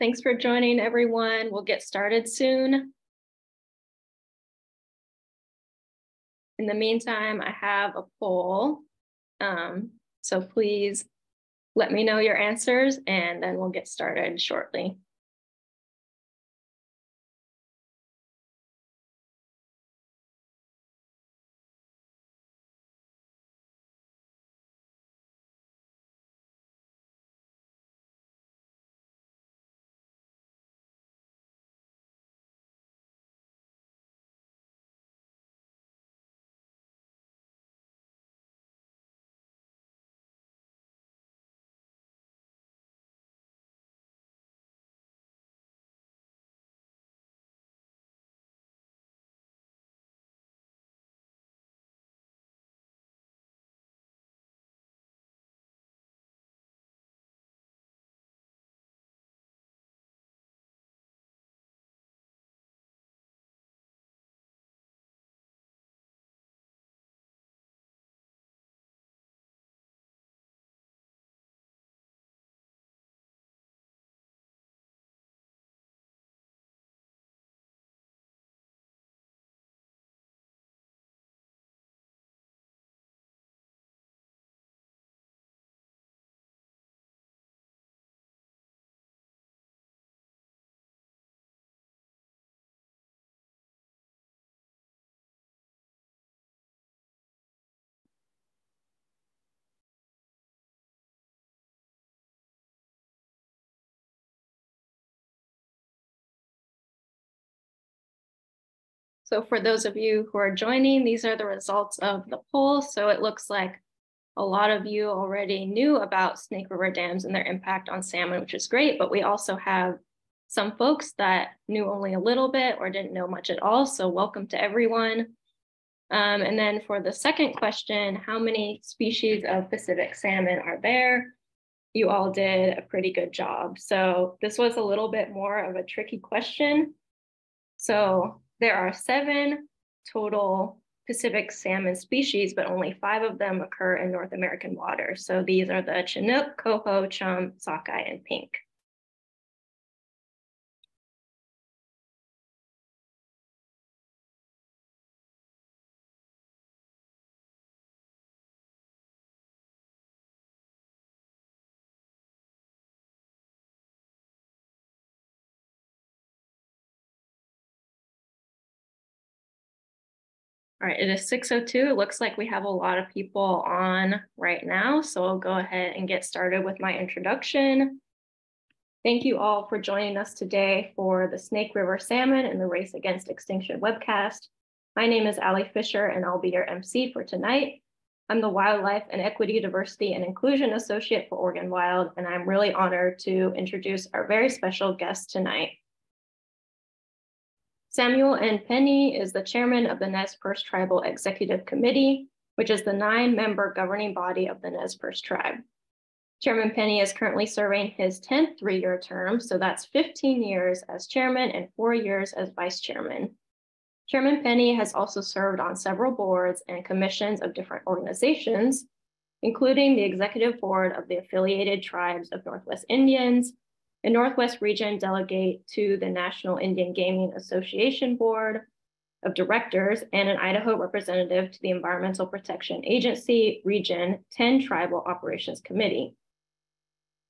Thanks for joining, everyone. We'll get started soon. In the meantime, I have a poll. Um, so please let me know your answers and then we'll get started shortly. So for those of you who are joining, these are the results of the poll. So it looks like a lot of you already knew about Snake River dams and their impact on salmon, which is great, but we also have some folks that knew only a little bit or didn't know much at all. So welcome to everyone. Um, and then for the second question, how many species of Pacific salmon are there? You all did a pretty good job. So this was a little bit more of a tricky question. So there are seven total Pacific salmon species, but only five of them occur in North American waters. So these are the Chinook, Coho, Chum, Sockeye, and Pink. All right, it is 6.02. It looks like we have a lot of people on right now, so I'll go ahead and get started with my introduction. Thank you all for joining us today for the Snake River Salmon and the Race Against Extinction webcast. My name is Ali Fisher and I'll be your MC for tonight. I'm the Wildlife and Equity, Diversity and Inclusion Associate for Oregon Wild, and I'm really honored to introduce our very special guest tonight. Samuel N. Penney is the chairman of the Nez Perce Tribal Executive Committee, which is the nine member governing body of the Nez Perce tribe. Chairman Penney is currently serving his 10th three-year term, so that's 15 years as chairman and four years as vice chairman. Chairman Penney has also served on several boards and commissions of different organizations, including the executive board of the affiliated tribes of Northwest Indians, a Northwest Region delegate to the National Indian Gaming Association Board of Directors and an Idaho representative to the Environmental Protection Agency Region 10 Tribal Operations Committee.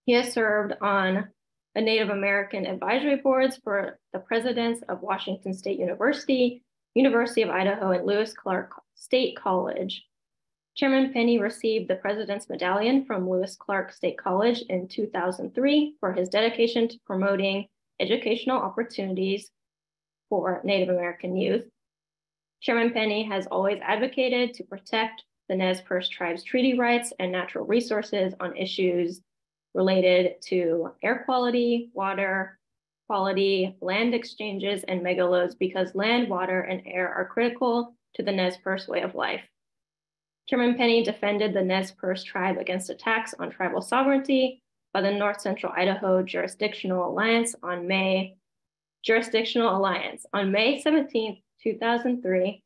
He has served on the Native American advisory boards for the presidents of Washington State University, University of Idaho, and Lewis Clark State College. Chairman Penney received the President's Medallion from Lewis Clark State College in 2003 for his dedication to promoting educational opportunities for Native American youth. Chairman Penney has always advocated to protect the Nez Perce tribe's treaty rights and natural resources on issues related to air quality, water quality, land exchanges, and megaloads because land, water, and air are critical to the Nez Perce way of life. Chairman Penney defended the Nez Perce tribe against attacks on tribal sovereignty by the North Central Idaho Jurisdictional Alliance on May Jurisdictional Alliance. On May 17, 2003,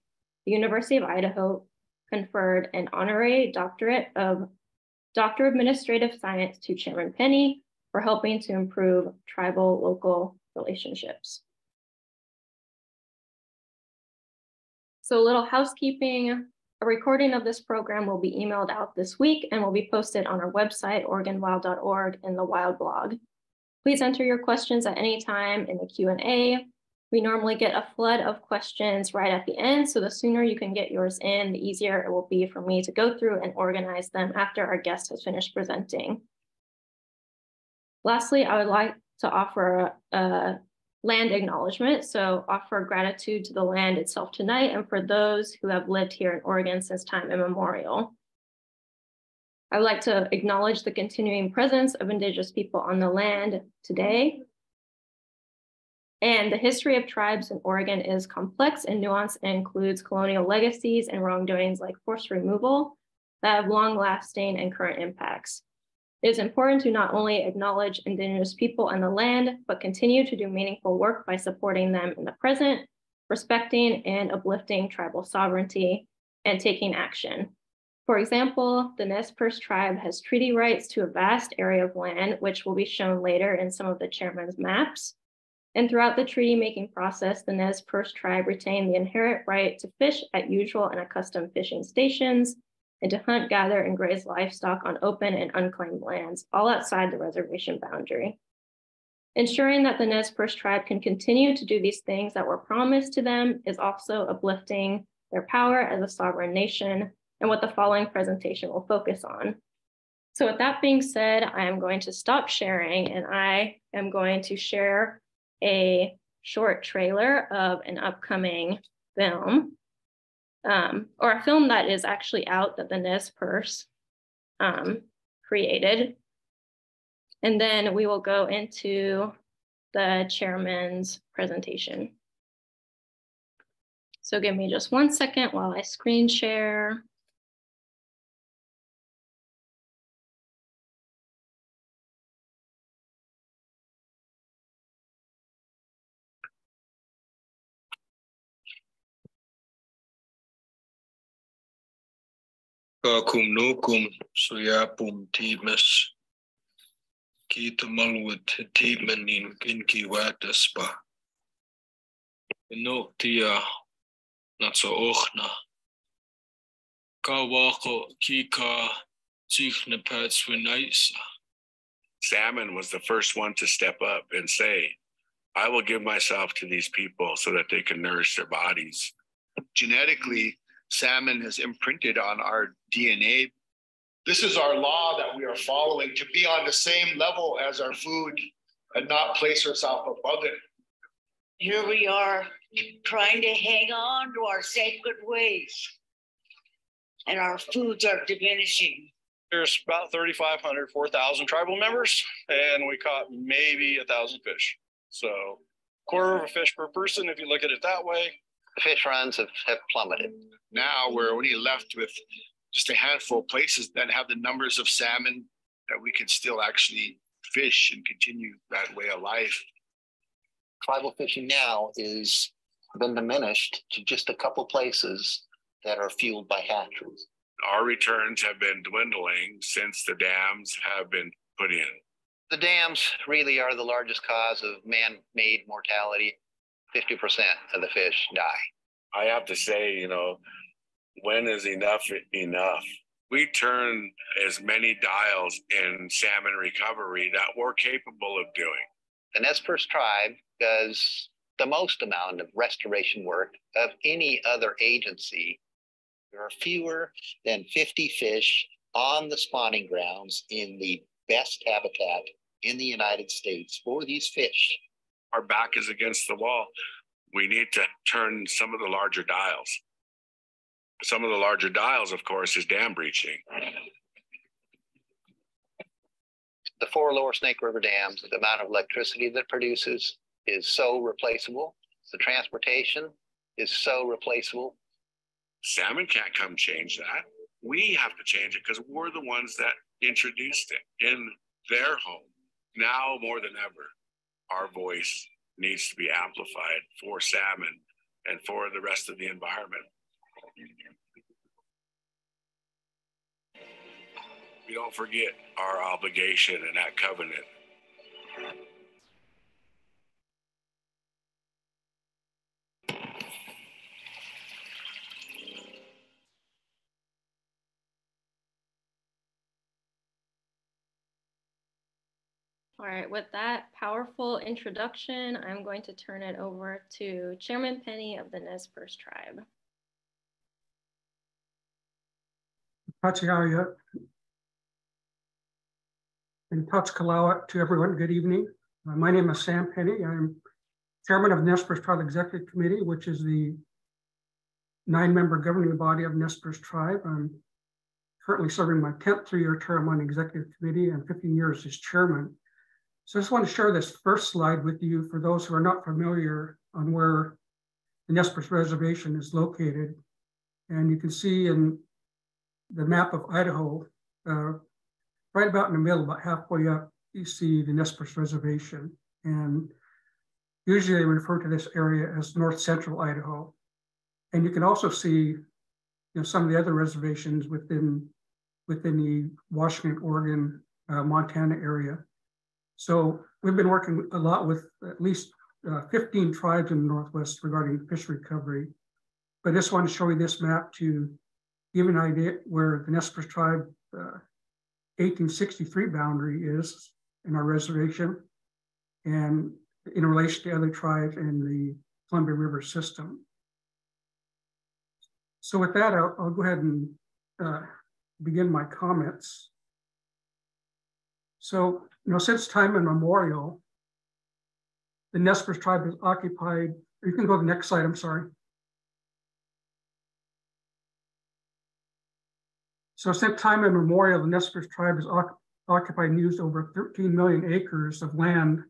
the University of Idaho conferred an honorary doctorate of Doctor of Administrative Science to Chairman Penney for helping to improve tribal local relationships. So a little housekeeping. A recording of this program will be emailed out this week and will be posted on our website, OregonWild.org in the Wild blog. Please enter your questions at any time in the Q&A. We normally get a flood of questions right at the end, so the sooner you can get yours in, the easier it will be for me to go through and organize them after our guest has finished presenting. Lastly, I would like to offer a, land acknowledgement. So offer gratitude to the land itself tonight and for those who have lived here in Oregon since time immemorial. I would like to acknowledge the continuing presence of Indigenous people on the land today. And the history of tribes in Oregon is complex and nuanced and includes colonial legacies and wrongdoings like forced removal that have long lasting and current impacts. It is important to not only acknowledge Indigenous people and the land, but continue to do meaningful work by supporting them in the present, respecting and uplifting tribal sovereignty, and taking action. For example, the Nez Perce tribe has treaty rights to a vast area of land, which will be shown later in some of the chairman's maps. And throughout the treaty making process, the Nez Perce tribe retained the inherent right to fish at usual and accustomed fishing stations and to hunt, gather, and graze livestock on open and unclaimed lands, all outside the reservation boundary. Ensuring that the Nez Perce tribe can continue to do these things that were promised to them is also uplifting their power as a sovereign nation and what the following presentation will focus on. So with that being said, I am going to stop sharing and I am going to share a short trailer of an upcoming film um, or a film that is actually out that the Nez Perce um, created. And then we will go into the chairman's presentation. So give me just one second while I screen share. Kakum nukum suyapum timas. Kita malwat timanin kinki wataspa. No tia not so ochna. Kawako kika tichna patswinaisa. Salmon was the first one to step up and say, I will give myself to these people so that they can nourish their bodies. Genetically, salmon has imprinted on our DNA. This is our law that we are following to be on the same level as our food and not place ourselves above it. Here we are trying to hang on to our sacred ways, and our foods are diminishing. There's about 3,500, 4,000 tribal members, and we caught maybe a thousand fish. So, quarter of a fish per person, if you look at it that way. Fish runs have, have plummeted now we're only left with just a handful of places that have the numbers of salmon that we can still actually fish and continue that way of life. Tribal fishing now is been diminished to just a couple places that are fueled by hatcheries. Our returns have been dwindling since the dams have been put in. The dams really are the largest cause of man made mortality. 50% of the fish die. I have to say, you know, when is enough enough? We turn as many dials in salmon recovery that we're capable of doing. The Nez Perce tribe does the most amount of restoration work of any other agency. There are fewer than 50 fish on the spawning grounds in the best habitat in the United States for these fish. Our back is against the wall. We need to turn some of the larger dials some of the larger dials, of course, is dam breaching. The four lower Snake River dams, the amount of electricity that produces is so replaceable. The transportation is so replaceable. Salmon can't come change that. We have to change it because we're the ones that introduced it in their home. Now more than ever, our voice needs to be amplified for salmon and for the rest of the environment. We don't forget our obligation and that covenant All right, with that powerful introduction, I'm going to turn it over to Chairman Penney of the Nez Perce Tribe. And to everyone. Good evening. Uh, my name is Sam Penney. I'm chairman of Nez Perce Tribe Executive Committee, which is the nine-member governing body of Nez Perce Tribe. I'm currently serving my 10th three-year term on executive committee and 15 years as chairman. So I just want to share this first slide with you for those who are not familiar on where the Nez Perce Reservation is located. And you can see in the map of Idaho, uh, right about in the middle, about halfway up, you see the Nez Perce Reservation. And usually they refer to this area as North Central Idaho. And you can also see you know, some of the other reservations within, within the Washington, Oregon, uh, Montana area. So we've been working a lot with at least uh, 15 tribes in the Northwest regarding fish recovery. But I just want to show you this map to give you an idea where the Nez tribe uh, 1863 boundary is in our reservation and in relation to other tribes in the Columbia River system. So with that, I'll, I'll go ahead and uh, begin my comments. So you know, since time immemorial, the Nez Perce tribe has occupied, you can go to the next slide, I'm sorry. So since time immemorial, the Nez Perce tribe has occupied and used over 13 million acres of land,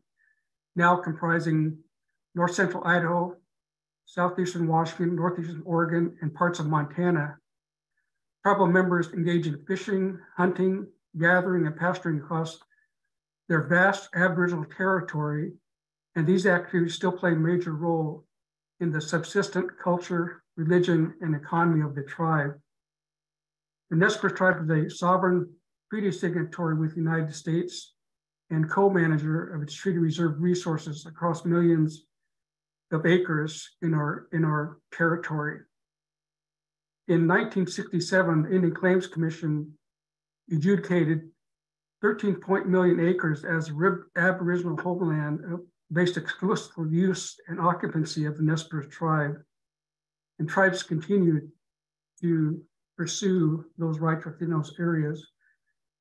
now comprising north central Idaho, southeastern Washington, northeastern Oregon, and parts of Montana. Tribal members engage in fishing, hunting, gathering, and pasturing across their vast Aboriginal territory, and these activities still play a major role in the subsistent culture, religion, and economy of the tribe. The Nez Perce tribe is a sovereign treaty signatory with the United States and co-manager of its treaty reserve resources across millions of acres in our, in our territory. In 1967, the Indian Claims Commission adjudicated 13 point million acres as Aboriginal homeland uh, based exclusively use and occupancy of the Nez Perce tribe. And tribes continued to pursue those rights within those areas.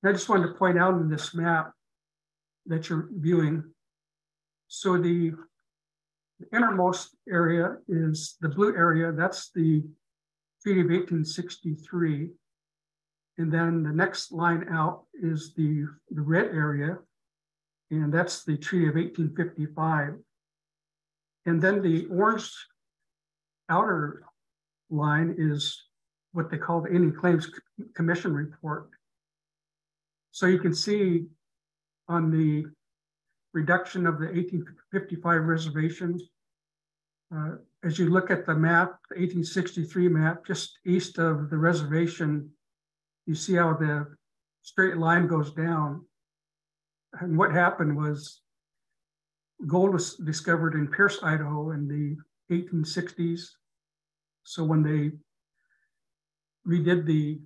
And I just wanted to point out in this map that you're viewing. So the, the innermost area is the blue area, that's the Treaty of 1863. And then the next line out is the, the red area, and that's the Treaty of 1855. And then the orange outer line is what they call the Indian Claims Commission report. So you can see on the reduction of the 1855 reservation, uh, as you look at the map, the 1863 map, just east of the reservation you see how the straight line goes down. And what happened was gold was discovered in Pierce, Idaho in the 1860s. So when they redid the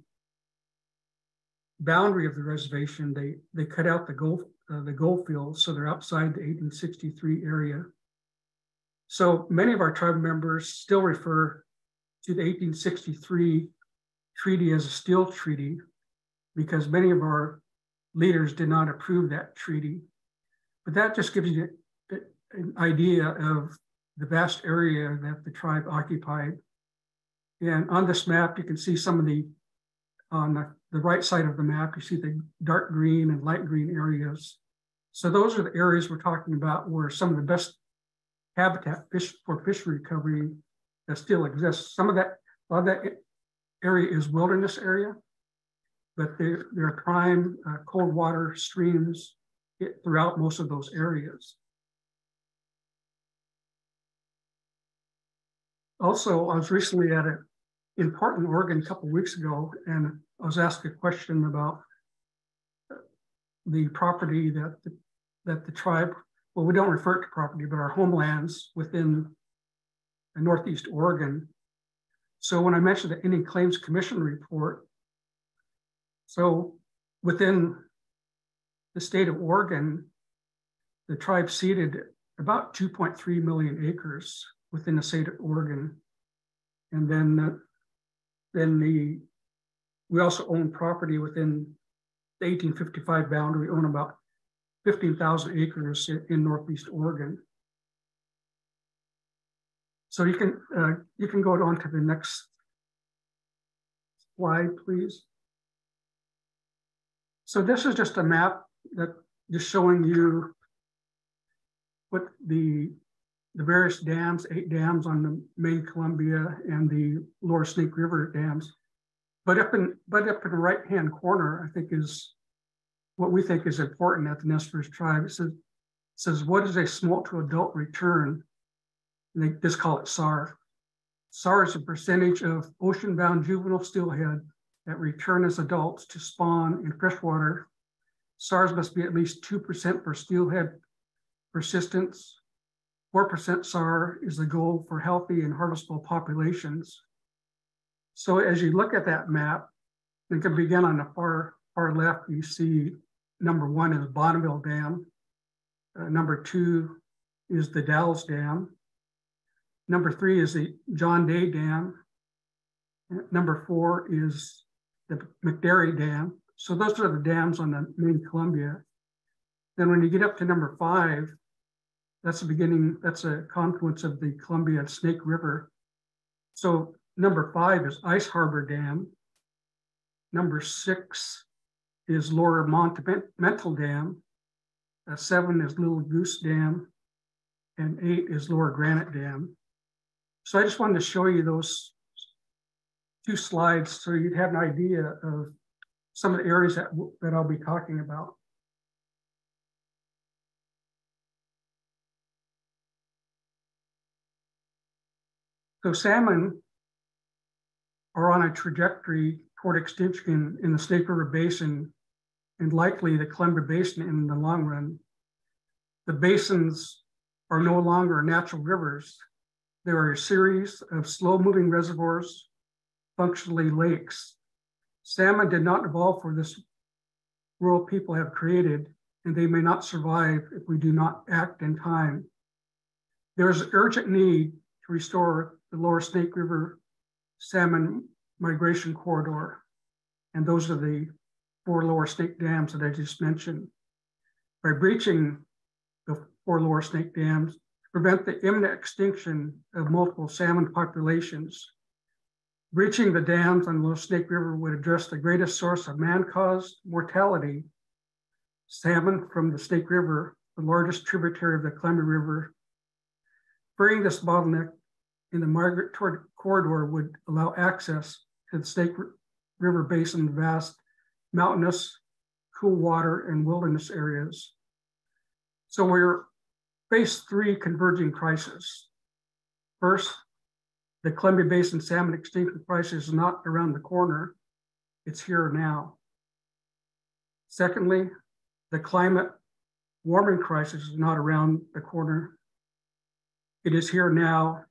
boundary of the reservation, they, they cut out the gold, uh, the gold fields, so they're outside the 1863 area. So many of our tribe members still refer to the 1863 treaty as a steal treaty because many of our leaders did not approve that treaty. But that just gives you an idea of the vast area that the tribe occupied. And on this map, you can see some of the, on the, the right side of the map, you see the dark green and light green areas. So those are the areas we're talking about where some of the best habitat fish for fish recovery that still exists. Some of that, a lot of that area is wilderness area, but there, there are prime uh, cold water streams throughout most of those areas. Also, I was recently at a, in Portland, Oregon, a couple weeks ago, and I was asked a question about the property that the, that the tribe, well, we don't refer to property, but our homelands within Northeast Oregon so when I mentioned the Indian Claims Commission report, so within the state of Oregon, the tribe ceded about 2.3 million acres within the state of Oregon. And then, uh, then the, we also own property within the 1855 boundary, own about 15,000 acres in, in Northeast Oregon. So you can, uh, you can go on to the next slide, please. So this is just a map that just showing you what the the various dams, eight dams on the main Columbia and the lower Snake River dams. But up in but up in the right hand corner, I think is what we think is important at the Perce tribe. It says, it says what is a smolt to adult return? They just call it SAR. SAR is a percentage of ocean-bound juvenile steelhead that return as adults to spawn in freshwater. SARs must be at least 2% for steelhead persistence. 4% SAR is the goal for healthy and harvestable populations. So as you look at that map, you can begin on the far, far left, you see number one is Bonneville Dam. Uh, number two is the Dalles Dam. Number three is the John Day Dam. Number four is the McNary Dam. So those are the dams on the main Columbia. Then when you get up to number five, that's the beginning, that's a confluence of the Columbia and Snake River. So number five is Ice Harbor Dam. Number six is Lower Monumental Dam. Uh, seven is Little Goose Dam. And eight is Lower Granite Dam. So I just wanted to show you those two slides so you'd have an idea of some of the areas that, that I'll be talking about. So salmon are on a trajectory toward extinction in the Snake River Basin and likely the Columbia Basin in the long run. The basins are no longer natural rivers. They are a series of slow moving reservoirs, functionally lakes. Salmon did not evolve for this world people have created, and they may not survive if we do not act in time. There is urgent need to restore the lower Snake River salmon migration corridor. And those are the four lower snake dams that I just mentioned. By breaching the four lower snake dams, prevent the imminent extinction of multiple salmon populations. Breaching the dams on Lower Snake River would address the greatest source of man-caused mortality, salmon from the Snake River, the largest tributary of the Columbia River. Freeing this bottleneck in the migratory corridor would allow access to the Snake River Basin vast mountainous, cool water, and wilderness areas. So we're faced three converging crises. First, the Columbia Basin salmon extinction crisis is not around the corner, it's here now. Secondly, the climate warming crisis is not around the corner. It is here now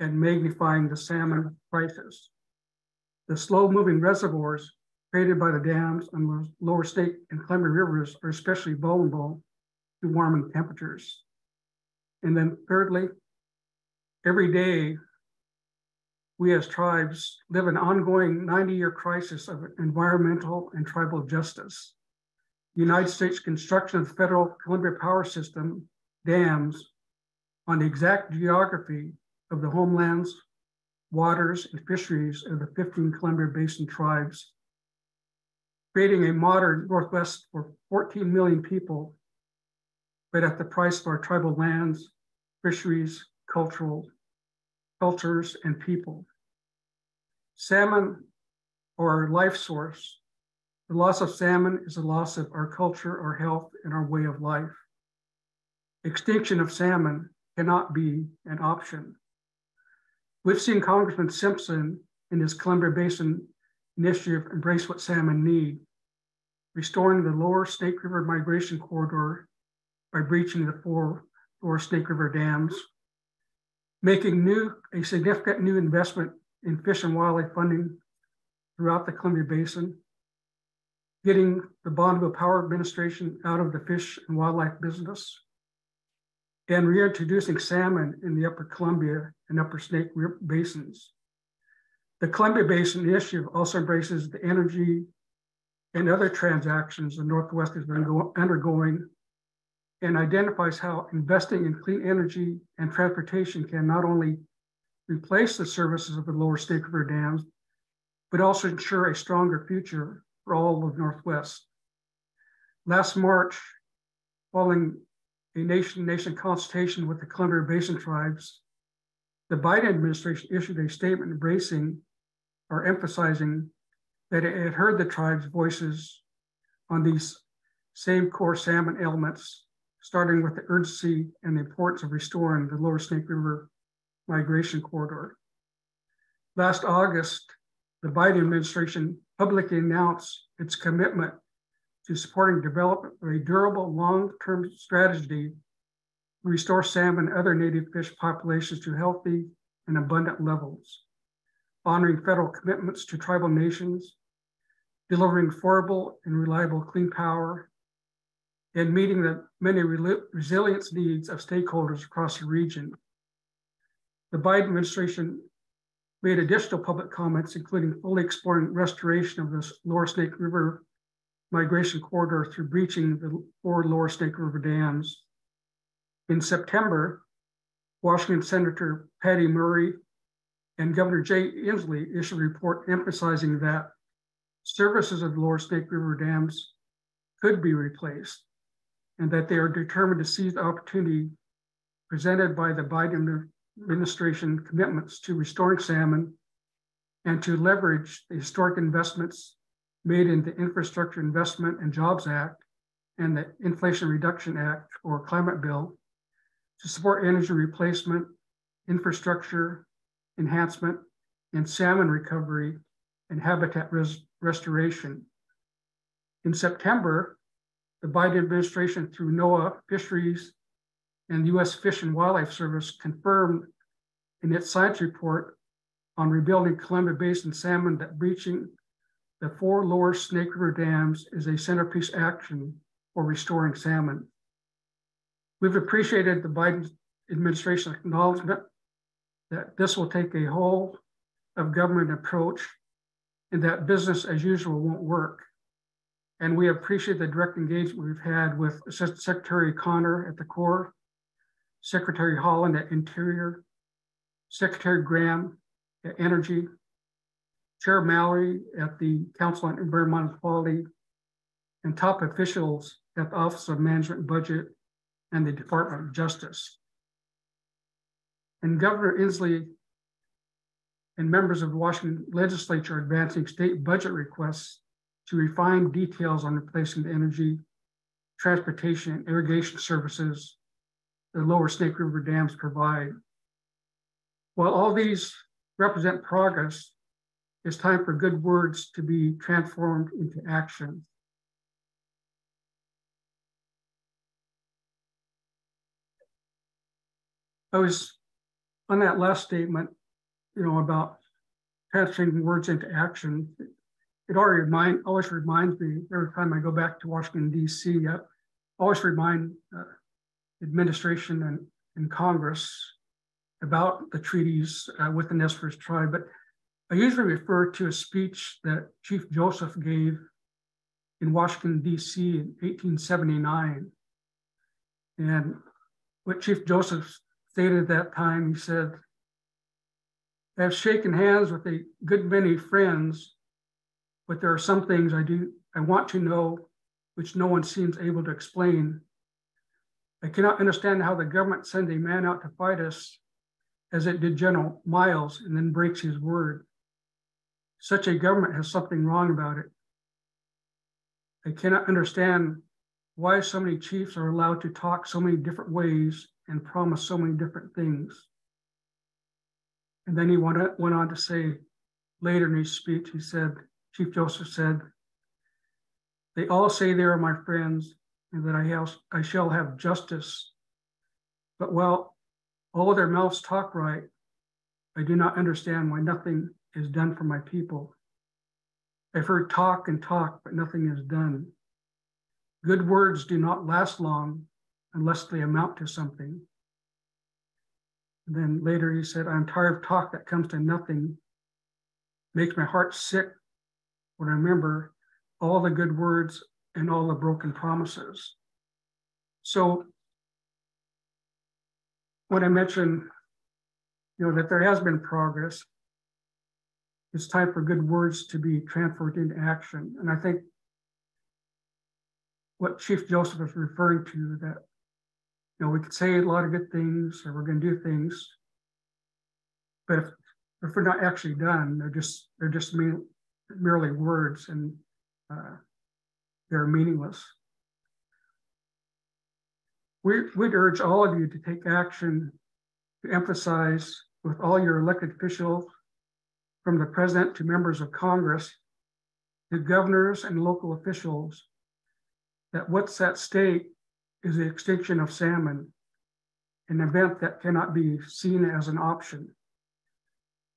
and magnifying the salmon crisis. The slow moving reservoirs created by the dams on the lower Snake and Columbia rivers are especially vulnerable to warming temperatures. And then thirdly, every day we as tribes live an ongoing 90 year crisis of environmental and tribal justice. The United States construction of the federal Columbia power system dams on the exact geography of the homelands, waters, and fisheries of the 15 Columbia Basin tribes creating a modern Northwest for 14 million people, but at the price of our tribal lands, fisheries, cultural cultures, and people. Salmon are our life source. The loss of salmon is a loss of our culture, our health, and our way of life. Extinction of salmon cannot be an option. We've seen Congressman Simpson in his Columbia Basin initiative embrace what salmon need, restoring the lower Snake River migration corridor by breaching the four lower Snake River dams, making new a significant new investment in fish and wildlife funding throughout the Columbia Basin, getting the Bonneville Power Administration out of the fish and wildlife business, and reintroducing salmon in the upper Columbia and upper Snake River basins. The Columbia Basin Initiative also embraces the energy and other transactions the Northwest has been undergoing and identifies how investing in clean energy and transportation can not only replace the services of the lower Snake River dams, but also ensure a stronger future for all of Northwest. Last March, following a nation-nation consultation with the Columbia Basin tribes, the Biden administration issued a statement embracing or emphasizing that it had heard the tribe's voices on these same core salmon elements, starting with the urgency and the importance of restoring the lower Snake River migration corridor. Last August, the Biden administration publicly announced its commitment to supporting development of a durable long-term strategy to restore salmon and other native fish populations to healthy and abundant levels, honoring federal commitments to tribal nations, delivering affordable and reliable clean power, and meeting the many resilience needs of stakeholders across the region. The Biden administration made additional public comments, including fully exploring restoration of the Lower Snake River migration corridor through breaching the four Lower Snake River dams. In September, Washington Senator Patty Murray and Governor Jay Inslee issued a report emphasizing that services of the Lower Snake River dams could be replaced and that they are determined to seize the opportunity presented by the Biden administration commitments to restoring salmon and to leverage the historic investments made in the Infrastructure Investment and Jobs Act and the Inflation Reduction Act or Climate Bill to support energy replacement, infrastructure enhancement, and salmon recovery and habitat res restoration. In September, the Biden administration through NOAA Fisheries and the U.S. Fish and Wildlife Service confirmed in its science report on rebuilding Columbia Basin salmon that breaching the four lower Snake River dams is a centerpiece action for restoring salmon. We've appreciated the Biden administration acknowledgement that this will take a whole of government approach and that business as usual won't work. And we appreciate the direct engagement we've had with Assistant Secretary Connor at the Corps, Secretary Haaland at Interior, Secretary Granholm at Energy, Chair Mallory at the Council on Environmental Quality, and top officials at the Office of Management and Budget and the Department of Justice. And Governor Inslee and members of the Washington legislature advancing state budget requests to refine details on replacing the energy, transportation, and irrigation services the lower Snake River dams provide. While all these represent progress, it's time for good words to be transformed into action. I was on that last statement, you know, about transferring words into action. It already remind, always reminds me every time I go back to Washington, D.C., I always remind uh, administration and, and Congress about the treaties uh, with the Nez Perce tribe. But I usually refer to a speech that Chief Joseph gave in Washington, D.C. in 1879. And what Chief Joseph stated at that time, he said, I have shaken hands with a good many friends, but there are some things I do I want to know which no one seems able to explain. I cannot understand how the government sends a man out to fight us as it did General Miles and then breaks his word. Such a government has something wrong about it. I cannot understand why so many chiefs are allowed to talk so many different ways and promise so many different things. And then he went, on to say later in his speech, he said, Chief Joseph said, They all say they are my friends and that I, have, I shall have justice. But while all their mouths talk right, I do not understand why nothing is done for my people. I've heard talk and talk, but nothing is done. Good words do not last long unless they amount to something. And then later he said, I'm tired of talk that comes to nothing, makes my heart sick I remember all the good words and all the broken promises. So when I mentioned, you know, that there has been progress, it's time for good words to be transferred into action. And I think what Chief Joseph is referring to that, you know, we could say a lot of good things or we're going to do things, but if, if we're not actually done, they're just they're just merely words and uh, they're meaningless. We, we'd urge all of you to take action to emphasize with all your elected officials, from the president to members of Congress, to governors and local officials, that what's at stake is the extinction of salmon, an event that cannot be seen as an option.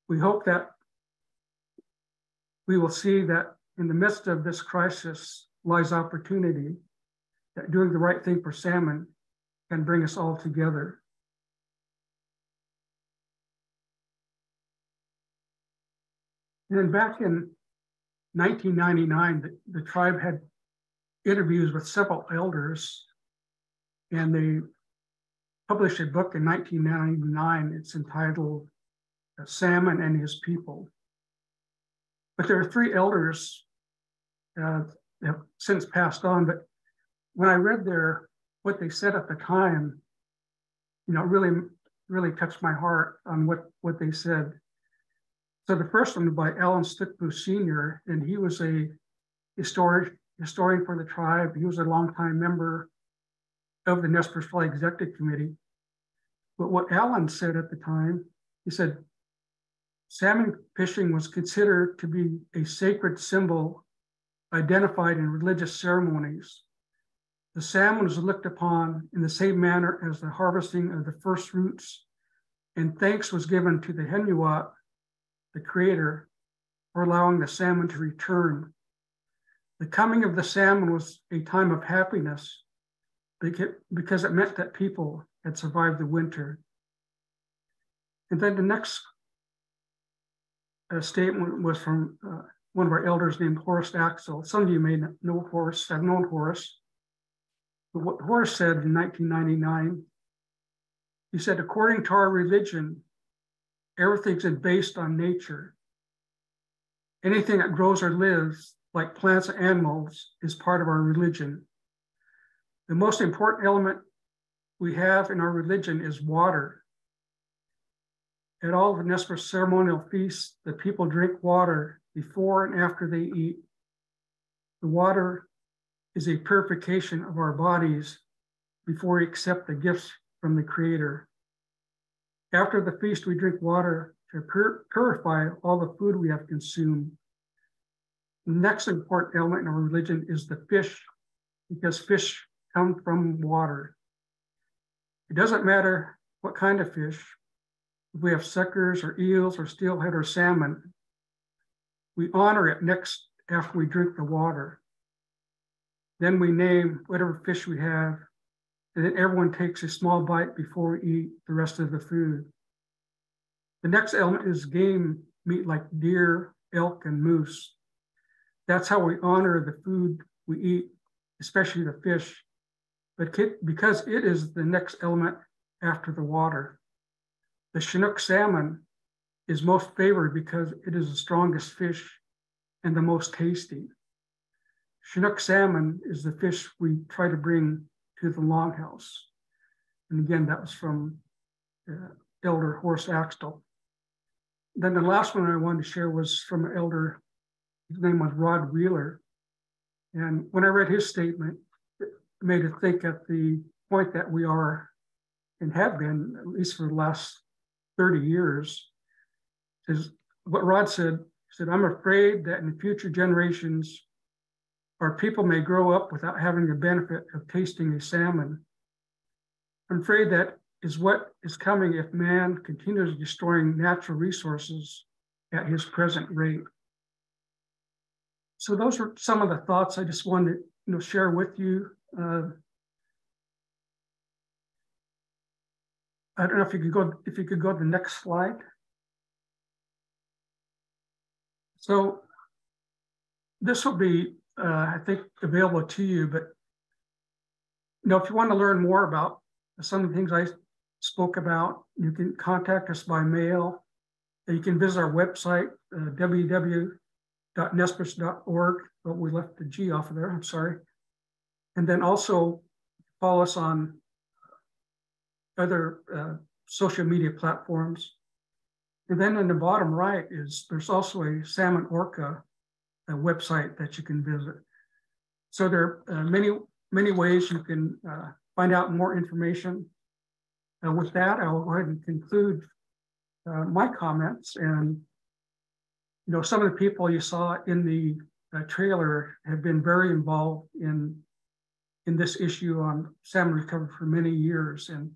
We hope that we will see that in the midst of this crisis lies opportunity, that doing the right thing for salmon can bring us all together. And then back in 1999, the, the tribe had interviews with several elders, and they published a book in 1999. It's entitled uh, Salmon and His People. But there are three elders uh, that have since passed on. But when I read their what they said at the time, you know, really, really touched my heart on what what they said. So the first one by Allen Slickpoo Sr., and he was a historian historian for the tribe. He was a longtime member of the Nez Valley Executive Committee. But what Allen said at the time, he said, salmon fishing was considered to be a sacred symbol identified in religious ceremonies. The salmon was looked upon in the same manner as the harvesting of the first fruits, and thanks was given to the Henuat, the creator, for allowing the salmon to return. The coming of the salmon was a time of happiness because it meant that people had survived the winter. And then the next uh, statement was from uh, one of our elders named Horace Axtell. Some of you may know Horace, have known Horace. But what Horace said in 1999, he said, according to our religion, everything's based on nature. Anything that grows or lives, like plants and animals, is part of our religion. The most important element we have in our religion is water. At all the Nez Perce ceremonial feasts, the people drink water before and after they eat. The water is a purification of our bodies before we accept the gifts from the Creator. After the feast, we drink water to pur purify all the food we have consumed. The next important element in our religion is the fish, because fish come from water. It doesn't matter what kind of fish, we have suckers or eels or steelhead or salmon, we honor it next after we drink the water. Then we name whatever fish we have, and then everyone takes a small bite before we eat the rest of the food. The next element is game meat like deer, elk, and moose. That's how we honor the food we eat, especially the fish, but because it is the next element after the water. The Chinook salmon is most favored because it is the strongest fish and the most tasty. Chinook salmon is the fish we try to bring to the longhouse. And again, that was from uh, Elder Horace Axtell. Then the last one I wanted to share was from Elder, his name was Rod Wheeler. And when I read his statement, it made me think at the point that we are and have been, at least for the last 30 years, is what Rod said. He said, I'm afraid that in future generations, our people may grow up without having the benefit of tasting a salmon. I'm afraid that is what is coming if man continues destroying natural resources at his present rate. So those are some of the thoughts I just wanted to you know, share with you. Uh, I don't know if you could go, if you could go to the next slide. So this will be, uh, I think, available to you, but you know, if you want to learn more about some of the things I spoke about, you can contact us by mail. You can visit our website, uh, www.nezperce.org, but we left the G off of there, I'm sorry. And then also follow us on other uh, social media platforms. And then in the bottom right is there's also a Salmon Orca a website that you can visit. So there are uh, many, many ways you can uh, find out more information. And with that, I'll go ahead and conclude uh, my comments. And, you know, some of the people you saw in the uh, trailer have been very involved in, in this issue on salmon recovery for many years. And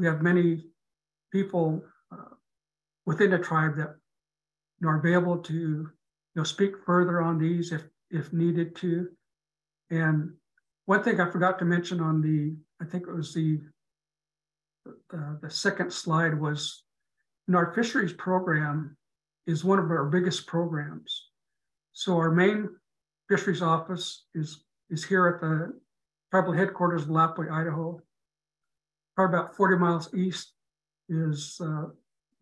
we have many people uh, within the tribe that you know, are able to you know, speak further on these if, if needed to. And one thing I forgot to mention on the, I think it was the, uh, the second slide was in our fisheries program is one of our biggest programs. So our main fisheries office is, is here at the tribal headquarters of Lapwai, Idaho. About 40 miles east is uh,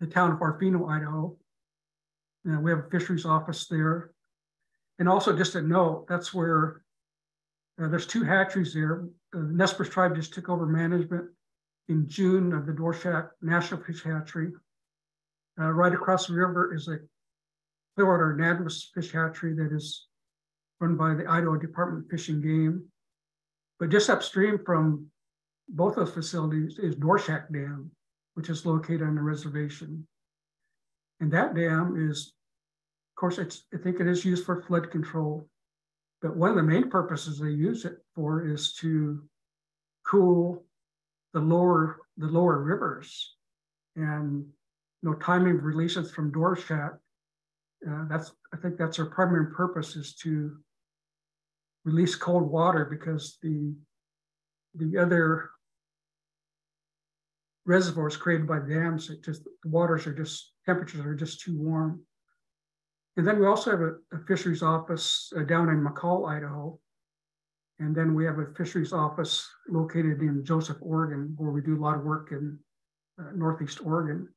the town of Orofino, Idaho. And we have a fisheries office there. And also just a note, that's where uh, there's two hatcheries there. The Nez tribe just took over management in June of the Dworshak National Fish Hatchery. Uh, right across the river is a Clearwater Anadromous Fish Hatchery that is run by the Idaho Department of Fish and Game. But just upstream from both those facilities is Dworshak Dam, which is located on the reservation. And that dam is, of course, it's, I think it is used for flood control. But one of the main purposes they use it for is to cool the lower the lower rivers and you know timing releases from Dworshak. Uh, that's I think that's their primary purpose is to release cold water because the the other reservoirs created by dams, it just the waters are just temperatures are just too warm. And then we also have a, a fisheries office uh, down in McCall, Idaho. And then we have a fisheries office located in Joseph, Oregon, where we do a lot of work in uh, Northeast Oregon.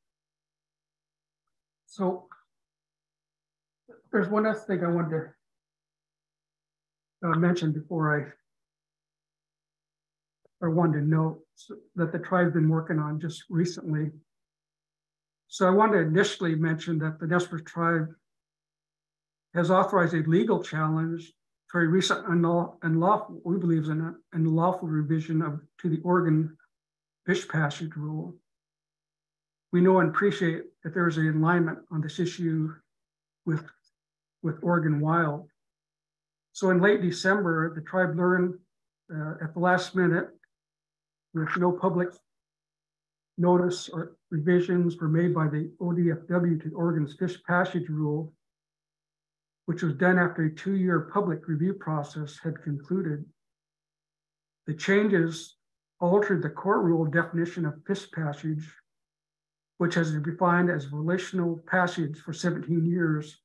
So there's one other thing I wanted to uh, mention before I or wanted to note that the tribe's been working on just recently. So I want to initially mention that the Nez Perce tribe has authorized a legal challenge for a recent unlawful, we believe is an unlawful revision of to the Oregon fish passage rule. We know and appreciate that there is an alignment on this issue with, with Oregon Wild. So in late December, the tribe learned uh, at the last minute with no public notice or revisions were made by the ODFW to Oregon's fish passage rule, which was done after a two-year public review process had concluded. The changes altered the court rule definition of fish passage, which has been defined as volitional passage for 17 years,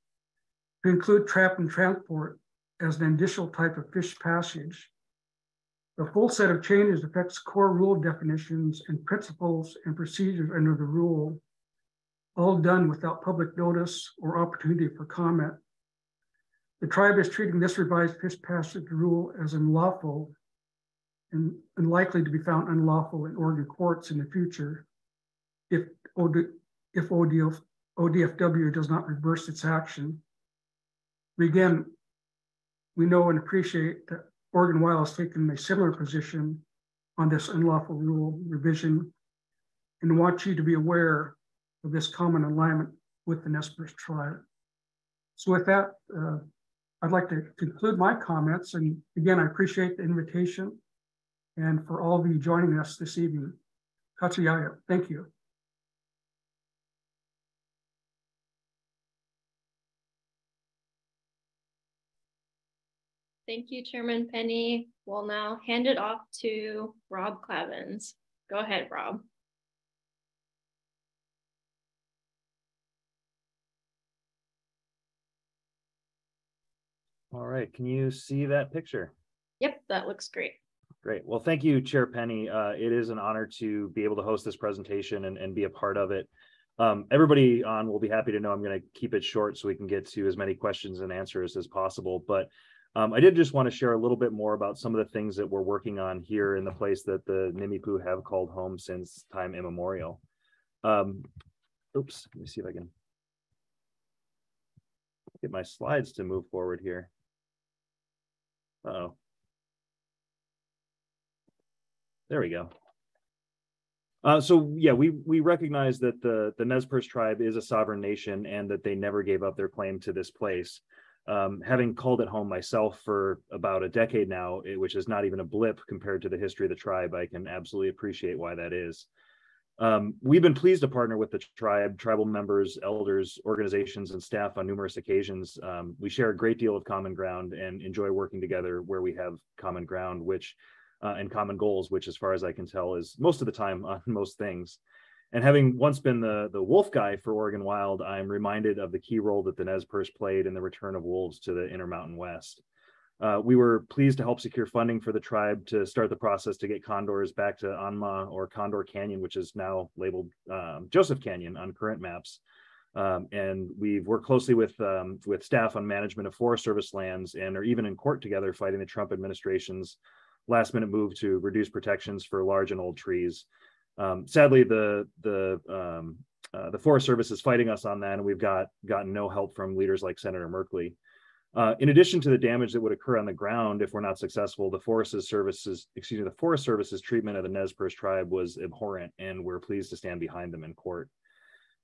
to include trap and transport as an initial type of fish passage. The full set of changes affects core rule definitions and principles and procedures under the rule, all done without public notice or opportunity for comment. The tribe is treating this revised fish passage rule as unlawful and unlikely to be found unlawful in Oregon courts in the future if, OD, if ODF, ODFW does not reverse its action. Again, we know and appreciate that Oregon Wild has taken a similar position on this unlawful rule revision and want you to be aware of this common alignment with the Nez Perce tribe. So with that, uh, I'd like to conclude my comments. And again, I appreciate the invitation and for all of you joining us this evening. Katsuyaya, thank you. Thank you, Chairman Penney. We'll now hand it off to Rob Klavins. Go ahead, Rob. All right, can you see that picture? Yep, that looks great. Great. Well, thank you, Chair Penney. Uh, it is an honor to be able to host this presentation and, and be a part of it. Um, everybody on will be happy to know I'm going to keep it short so we can get to as many questions and answers as possible. But um, I did just want to share a little bit more about some of the things that we're working on here in the place that the Nimiipuu have called home since time immemorial. Um, oops, let me see if I can get my slides to move forward here. Uh oh There we go. Uh, so yeah, we we recognize that the the Nez Perce tribe is a sovereign nation and that they never gave up their claim to this place. Um, having called it home myself for about a decade now, which is not even a blip compared to the history of the tribe, I can absolutely appreciate why that is. Um, we've been pleased to partner with the tribe, tribal members, elders, organizations, and staff on numerous occasions. Um, we share a great deal of common ground and enjoy working together where we have common ground, which uh, and common goals, which, as far as I can tell, is most of the time on most things. And having once been the, the wolf guy for Oregon Wild, I'm reminded of the key role that the Nez Perce played in the return of wolves to the Intermountain West. Uh, we were pleased to help secure funding for the tribe to start the process to get condors back to Anma or Condor Canyon, which is now labeled um, Joseph Canyon on current maps. Um, and we've worked closely with um, with staff on management of Forest Service lands and are even in court together fighting the Trump administration's last minute move to reduce protections for large and old trees. Um, sadly, the the um, uh, the Forest Service is fighting us on that, and we've got gotten no help from leaders like Senator Merkley. Uh, in addition to the damage that would occur on the ground if we're not successful, the Forest Service's excuse me, the Forest Service's treatment of the Nez Perce tribe was abhorrent, and we're pleased to stand behind them in court.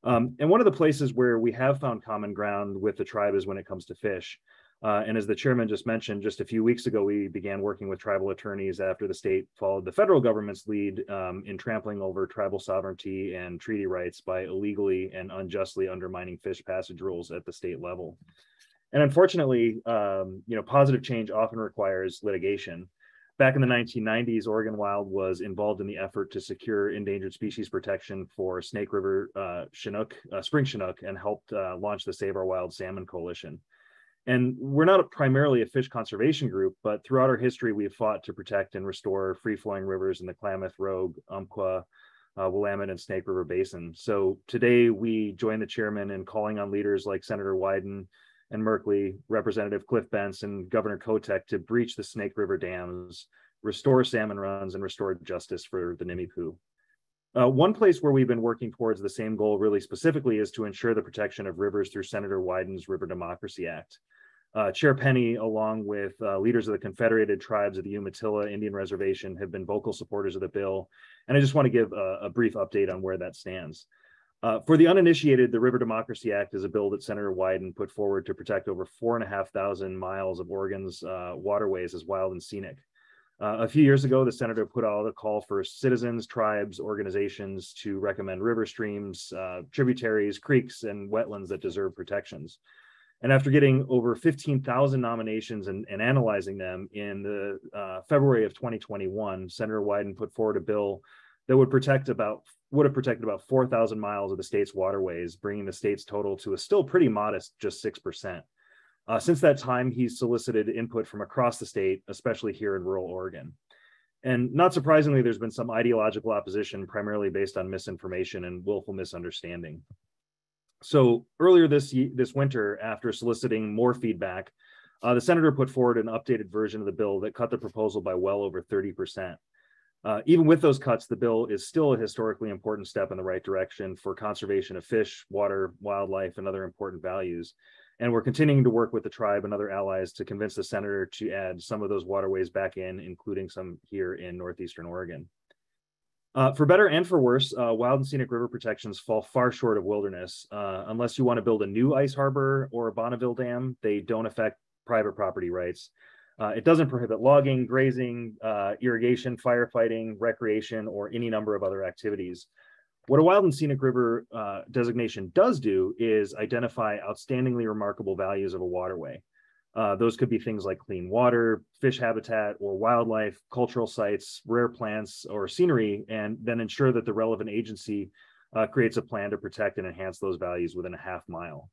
Um, and one of the places where we have found common ground with the tribe is when it comes to fish. Uh, and as the chairman just mentioned, just a few weeks ago, we began working with tribal attorneys after the state followed the federal government's lead um, in trampling over tribal sovereignty and treaty rights by illegally and unjustly undermining fish passage rules at the state level. And unfortunately, um, you know, positive change often requires litigation. Back in the 1990s, Oregon Wild was involved in the effort to secure endangered species protection for Snake River uh, Chinook, uh, spring Chinook, and helped uh, launch the Save Our Wild Salmon Coalition. And we're not primarily a fish conservation group, but throughout our history, we've fought to protect and restore free flowing rivers in the Klamath, Rogue, Umpqua, uh, Willamette, and Snake River Basin. So today we join the chairman in calling on leaders like Senator Wyden and Merkley, Representative Cliff Bentz, and Governor Kotek to breach the Snake River dams, restore salmon runs, and restore justice for the Nimiipuu. Uh, one place where we've been working towards the same goal really specifically is to ensure the protection of rivers through Senator Wyden's River Democracy Act. Uh, Chair Penney, along with uh, leaders of the Confederated Tribes of the Umatilla Indian Reservation, have been vocal supporters of the bill. And I just want to give a, a brief update on where that stands. Uh, for the uninitiated, the River Democracy Act is a bill that Senator Wyden put forward to protect over four and a half thousand miles of Oregon's uh, waterways as wild and scenic. Uh, a few years ago, the senator put out a call for citizens, tribes, organizations to recommend river streams, uh, tributaries, creeks, and wetlands that deserve protections. And after getting over 15,000 nominations and, and, analyzing them in the uh, February of 2021, Senator Wyden put forward a bill that would protect about would have protected about 4,000 miles of the state's waterways, bringing the state's total to a still pretty modest just 6%. Uh, since that time, he's solicited input from across the state, especially here in rural Oregon. And not surprisingly, there's been some ideological opposition, primarily based on misinformation and willful misunderstanding. So earlier this, this winter, after soliciting more feedback, uh, the senator put forward an updated version of the bill that cut the proposal by well over 30%. Uh, even with those cuts, the bill is still a historically important step in the right direction for conservation of fish, water, wildlife, and other important values. And we're continuing to work with the tribe and other allies to convince the senator to add some of those waterways back in, including some here in Northeastern Oregon. Uh, for better and for worse, uh, wild and scenic river protections fall far short of wilderness. Uh, unless you want to build a new ice harbor or a Bonneville Dam, they don't affect private property rights. Uh, it doesn't prohibit logging, grazing, uh, irrigation, firefighting, recreation, or any number of other activities. What a wild and scenic river uh, designation does do is identify outstandingly remarkable values of a waterway. Uh, those could be things like clean water, fish habitat, or wildlife, cultural sites, rare plants, or scenery, and then ensure that the relevant agency uh, creates a plan to protect and enhance those values within a half mile.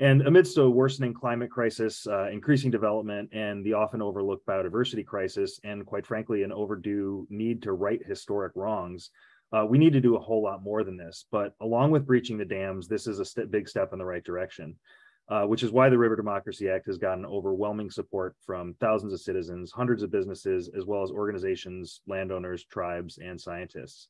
And amidst a worsening climate crisis, uh, increasing development, and the often overlooked biodiversity crisis, and quite frankly, an overdue need to right historic wrongs, uh, we need to do a whole lot more than this. But along with breaching the dams, this is a st big step in the right direction, uh, which is why the River Democracy Act has gotten overwhelming support from thousands of citizens, hundreds of businesses, as well as organizations, landowners, tribes, and scientists.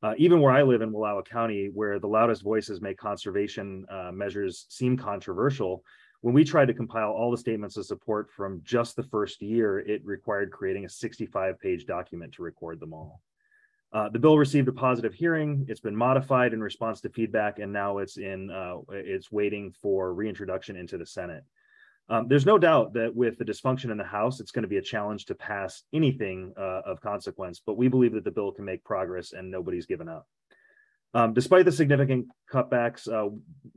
Uh, even where I live in Wallowa County, where the loudest voices make conservation uh, measures seem controversial, when we tried to compile all the statements of support from just the first year, it required creating a 65 page document to record them all. Uh, the bill received a positive hearing. It's been modified in response to feedback, and now it's in uh, it's waiting for reintroduction into the Senate. Um, there's no doubt that with the dysfunction in the House, it's going to be a challenge to pass anything uh, of consequence, but we believe that the bill can make progress and nobody's given up. Um, despite the significant cutbacks uh,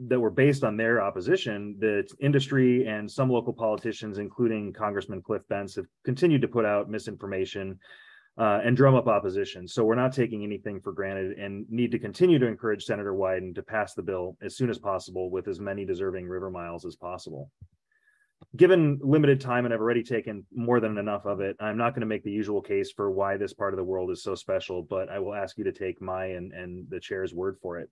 that were based on their opposition, the industry and some local politicians, including Congressman Cliff Bentz, have continued to put out misinformation uh, and drum up opposition. So we're not taking anything for granted and need to continue to encourage Senator Wyden to pass the bill as soon as possible with as many deserving river miles as possible given limited time and I've already taken more than enough of it, I'm not going to make the usual case for why this part of the world is so special, but I will ask you to take my and, and the chair's word for it.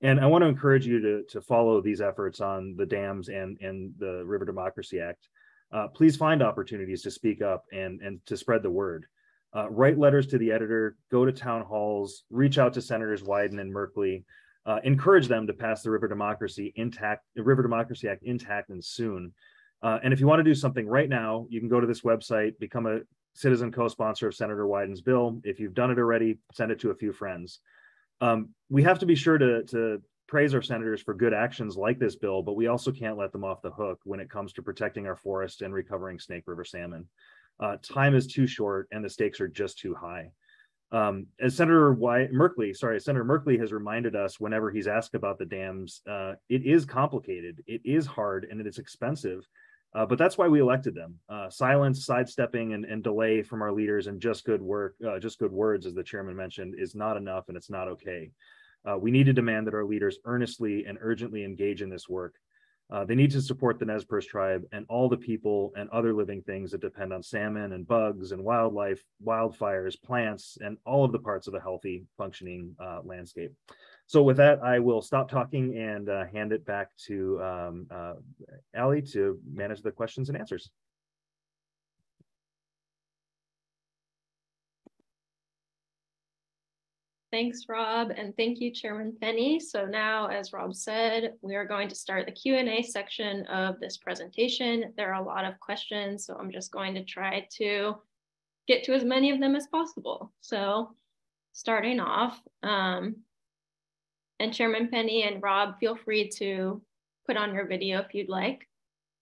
And I want to encourage you to, to follow these efforts on the dams and, and the River Democracy Act. Uh, please find opportunities to speak up and, and to spread the word. Uh, write letters to the editor, go to town halls, reach out to Senators Wyden and Merkley, uh, encourage them to pass the River Democracy intact, the River Democracy Act intact and soon. Uh, and if you want to do something right now, you can go to this website, become a citizen co-sponsor of Senator Wyden's bill. If you've done it already, send it to a few friends. Um, we have to be sure to, to praise our senators for good actions like this bill, but we also can't let them off the hook when it comes to protecting our forest and recovering Snake River salmon. Uh, time is too short and the stakes are just too high. Um, as Senator Merkley, sorry, Senator Merkley has reminded us whenever he's asked about the dams, uh, it is complicated, it is hard, and it is expensive. Uh, but that's why we elected them. Uh, silence, sidestepping, and, and, delay from our leaders and just good work, uh, just good words, as the chairman mentioned, is not enough and it's not okay. Uh, we need to demand that our leaders earnestly and urgently engage in this work. Uh, they need to support the Nez Perce tribe and all the people and other living things that depend on salmon and bugs and wildlife, wildfires, plants, and all of the parts of a healthy, functioning uh, landscape. So with that, I will stop talking and uh, hand it back to um, uh, Ali to manage the questions and answers. Thanks, Rob, and thank you, Chairman Penney. So now, as Rob said, we are going to start the Q&A section of this presentation. There are a lot of questions, so I'm just going to try to get to as many of them as possible. So starting off, um, and Chairman Penney and Rob, feel free to put on your video if you'd like.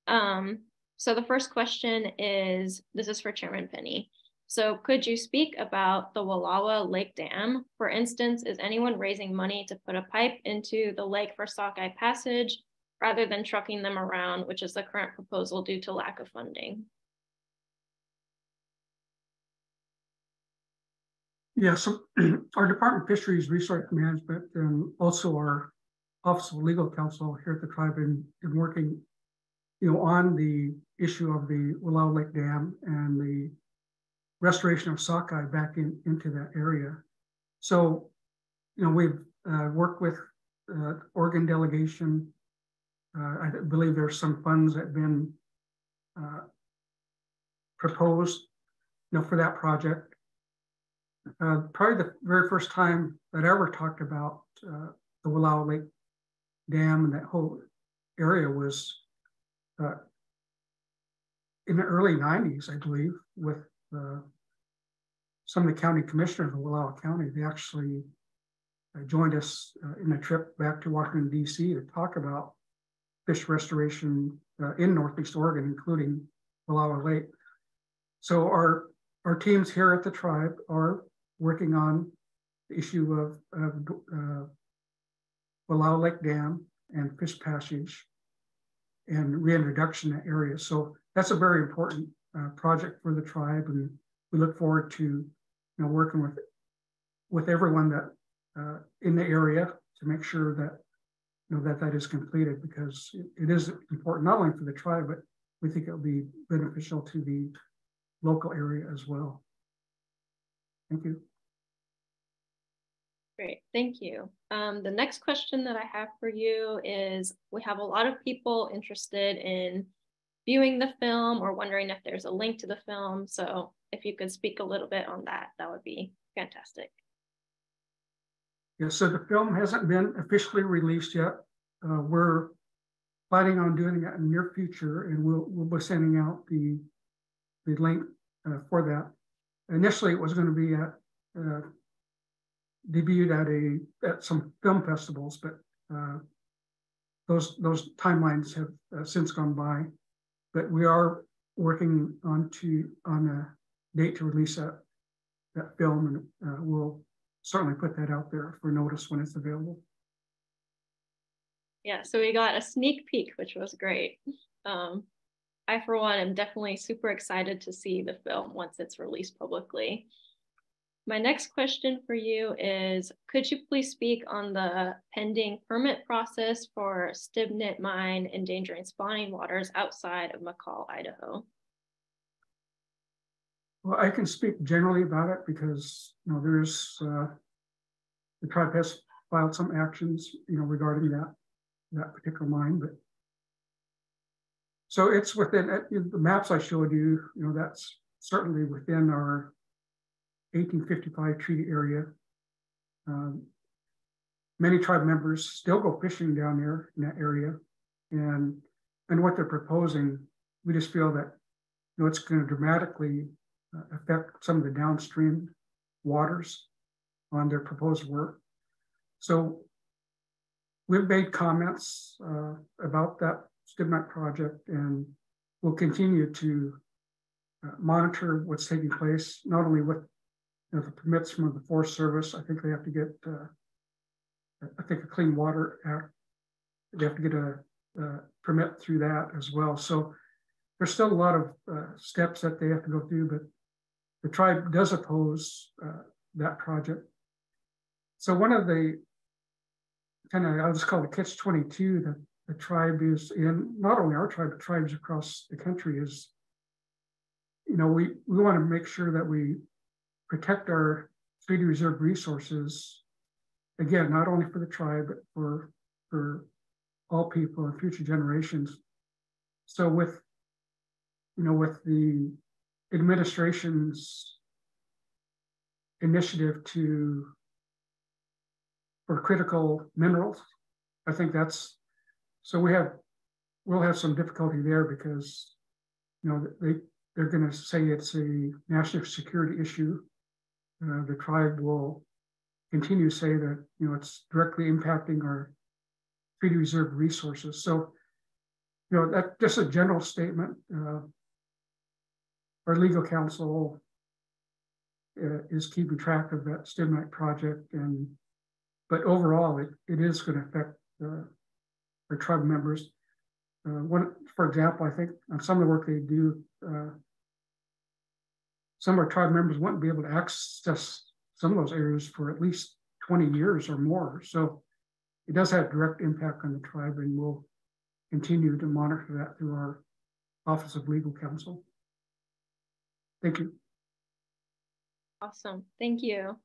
Um, so the first question is, this is for Chairman Penney. So could you speak about the Wallowa Lake Dam? For instance, is anyone raising money to put a pipe into the lake for Sockeye Passage rather than trucking them around, which is the current proposal due to lack of funding? Yeah, so our Department of Fisheries Resource Management and also our Office of Legal Counsel here at the tribe have been working, you know, on the issue of the Wallowa Lake Dam and the restoration of sockeye back in, into that area. So, you know, we've uh, worked with uh, Oregon delegation. Uh, I believe there's some funds that have been uh, proposed, you know, for that project uh, probably the very first time that I ever talked about uh, the Wallowa Lake Dam and that whole area was in the early 90s, I believe, with uh, some of the county commissioners of Wallowa County. They actually uh, joined us uh, in a trip back to Washington, D.C. to talk about fish restoration in Northeast Oregon, including Wallowa Lake. So our our teams here at the tribe are working on the issue of, of uh, Wallowa Lake Dam and Fish Passage and reintroduction in that area. So that's a very important uh, project for the tribe, and we look forward to you know working with with everyone that uh, in the area to make sure that you know, that that is completed because it, it is important not only for the tribe, but we think it'll be beneficial to the local area as well. Thank you. Great, thank you. Um, the next question that I have for you is, we have a lot of people interested in viewing the film or wondering if there's a link to the film. So if you could speak a little bit on that, that would be fantastic. Yeah, so the film hasn't been officially released yet. Uh, we're planning on doing that in the near future, and we'll we'll be sending out the the link uh, for that. Initially, it was going to be at uh, debuted at a at some film festivals, but uh, those those timelines have uh, since gone by. But we are working on to on a date to release that that film, and uh, we'll certainly put that out there for notice when it's available. Yeah, so we got a sneak peek, which was great. Um, I, for one, am definitely super excited to see the film once it's released publicly. My next question for you is, could you please speak on the pending permit process for Stibnite mine endangering spawning waters outside of McCall, Idaho? Well, I can speak generally about it because, you know, there's, uh, the tribe has filed some actions, you know, regarding that, that particular mine, but so it's within uh, the maps I showed you, you know, that's certainly within our 1855 treaty area. Um, many tribe members still go fishing down there in that area. And, and what they're proposing, we just feel that you know, it's going to dramatically uh, affect some of the downstream waters on their proposed work. So we've made comments uh, about that Stibnite project and we'll continue to uh, monitor what's taking place, not only with know, the permits from the Forest Service, I think they have to get, uh, I think a Clean Water Act, they have to get a, a, permit through that as well. So there's still a lot of uh, steps that they have to go through, but the tribe does oppose uh, that project. So one of the kind of, I'll just call it catch 22 that the tribe is in, not only our tribe, but tribes across the country is, you know, we, we want to make sure that we protect our treaty reserve resources, again, not only for the tribe, but for, for all people and future generations. So with, you know, with the administration's initiative to for critical minerals, I think that's so we have we'll have some difficulty there because you know they they're going to say it's a national security issue uh, the tribe will continue to say that you know it's directly impacting our treaty reserve resources. So, you know, that just a general statement. Uh, our legal counsel uh, is keeping track of that Stibnite project, and but overall, it, it is going to affect uh, our tribe members. Uh, one, for example, I think on some of the work they do, uh, some of our tribe members wouldn't be able to access some of those areas for at least 20 years or more. So it does have direct impact on the tribe and we'll continue to monitor that through our Office of Legal Counsel. Thank you. Awesome, thank you.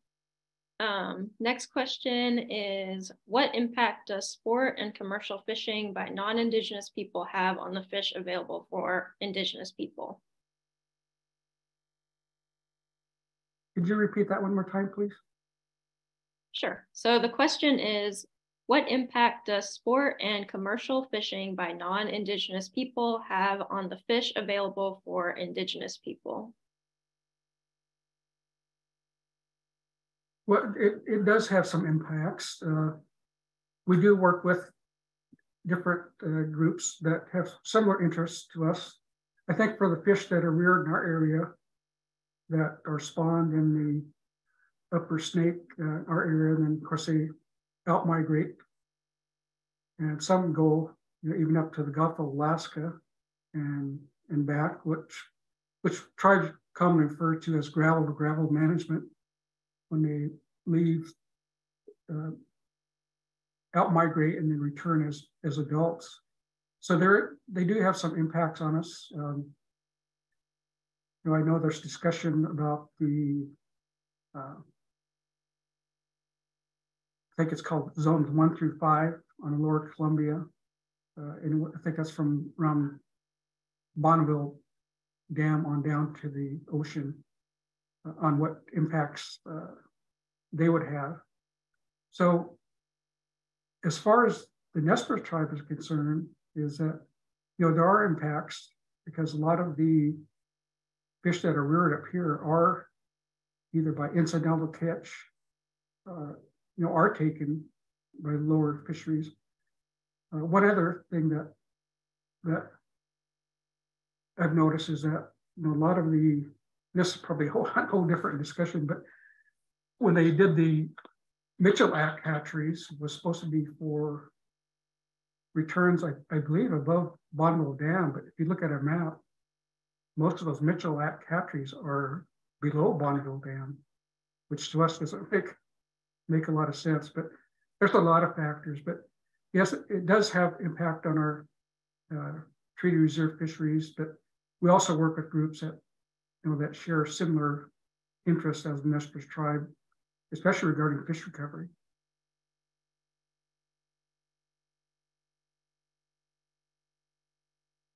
Um, next question is, what impact does sport and commercial fishing by non-Indigenous people have on the fish available for Indigenous people? Could you repeat that one more time, please? Sure. So the question is, what impact does sport and commercial fishing by non-Indigenous people have on the fish available for Indigenous people? Well, it, it does have some impacts. Uh, we do work with different uh, groups that have similar interests to us. I think for the fish that are reared in our area, that are spawned in the upper snake, uh, our area, and then of course they out migrate. And some go you know, even up to the Gulf of Alaska and and back, which which tribes commonly refer to as gravel to gravel management when they leave uh, out migrate and then return as, as adults. So there, they do have some impacts on us. Um, know, I know there's discussion about the, uh, I think it's called zones one through five on lower Columbia. Uh, and I think that's from around Bonneville Dam on down to the ocean uh, on what impacts uh, they would have. So as far as the Nez Perce tribe is concerned, is that you know there are impacts because a lot of the fish that are reared up here are either by incidental catch, uh, you know, are taken by lower fisheries. Uh, one other thing that that I've noticed is that you know a lot of the this is probably a whole, whole different discussion, but when they did the Mitchell Act hatcheries was supposed to be for returns, I, I believe, above Bonneville Dam. But if you look at a map, most of those Mitchell Act hatcheries are below Bonneville Dam, which to us doesn't make, make a lot of sense. But there's a lot of factors. But yes, it does have impact on our uh, treaty reserve fisheries. But we also work with groups that you know that share similar interests as the Nez Perce tribe especially regarding fish recovery.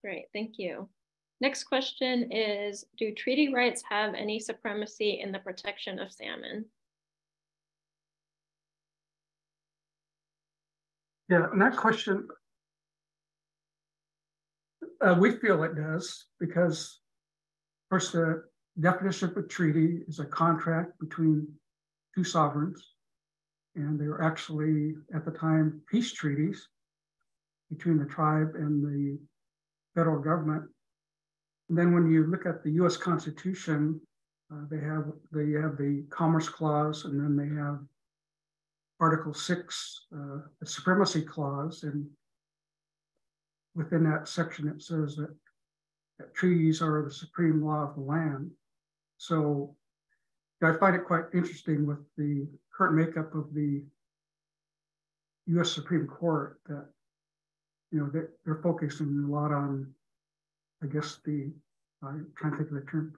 Great, thank you. Next question is, do treaty rights have any supremacy in the protection of salmon? Yeah, and that question, uh, we feel it does because first the definition of a treaty is a contract between two sovereigns. And they were actually, at the time, peace treaties between the tribe and the federal government. And then when you look at the US Constitution, uh, they have they have the Commerce Clause, and then they have Article Six, uh, the Supremacy Clause, and within that section it says that, that treaties are the supreme law of the land. So I find it quite interesting with the current makeup of the U.S. Supreme Court that you know they're, they're focusing a lot on, I guess the I'm trying to think of the term,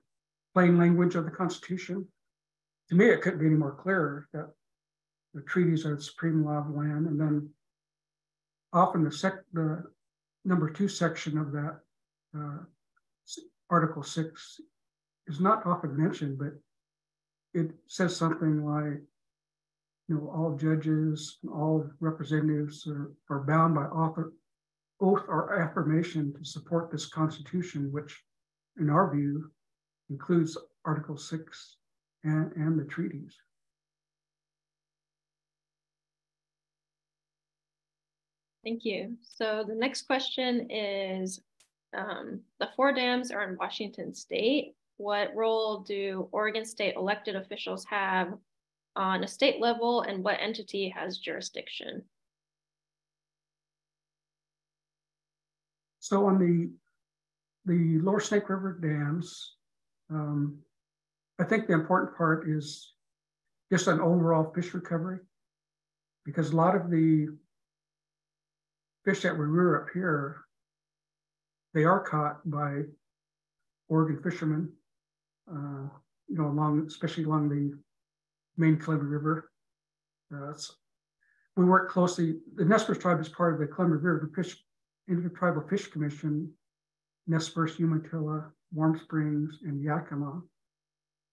plain language of the Constitution. To me, it couldn't be any more clear that the treaties are the supreme law of the land, and then often the sec the number two section of that uh, Article six is not often mentioned, but it says something like, you know, all judges, and all representatives are, are bound by author, oath or affirmation to support this Constitution, which, in our view, includes Article 6 and, and the treaties. Thank you. So the next question is, um, the four dams are in Washington State what role do Oregon state elected officials have on a state level and what entity has jurisdiction? So on the the lower Snake River dams, um, I think the important part is just an overall fish recovery because a lot of the fish that we rear up here, they are caught by Oregon fishermen uh, you know, along, especially along the main Columbia River. Uh, we work closely, the Nez tribe is part of the Columbia River Fish, Intertribal Fish Commission, Nez Umatilla, Warm Springs, and Yakama.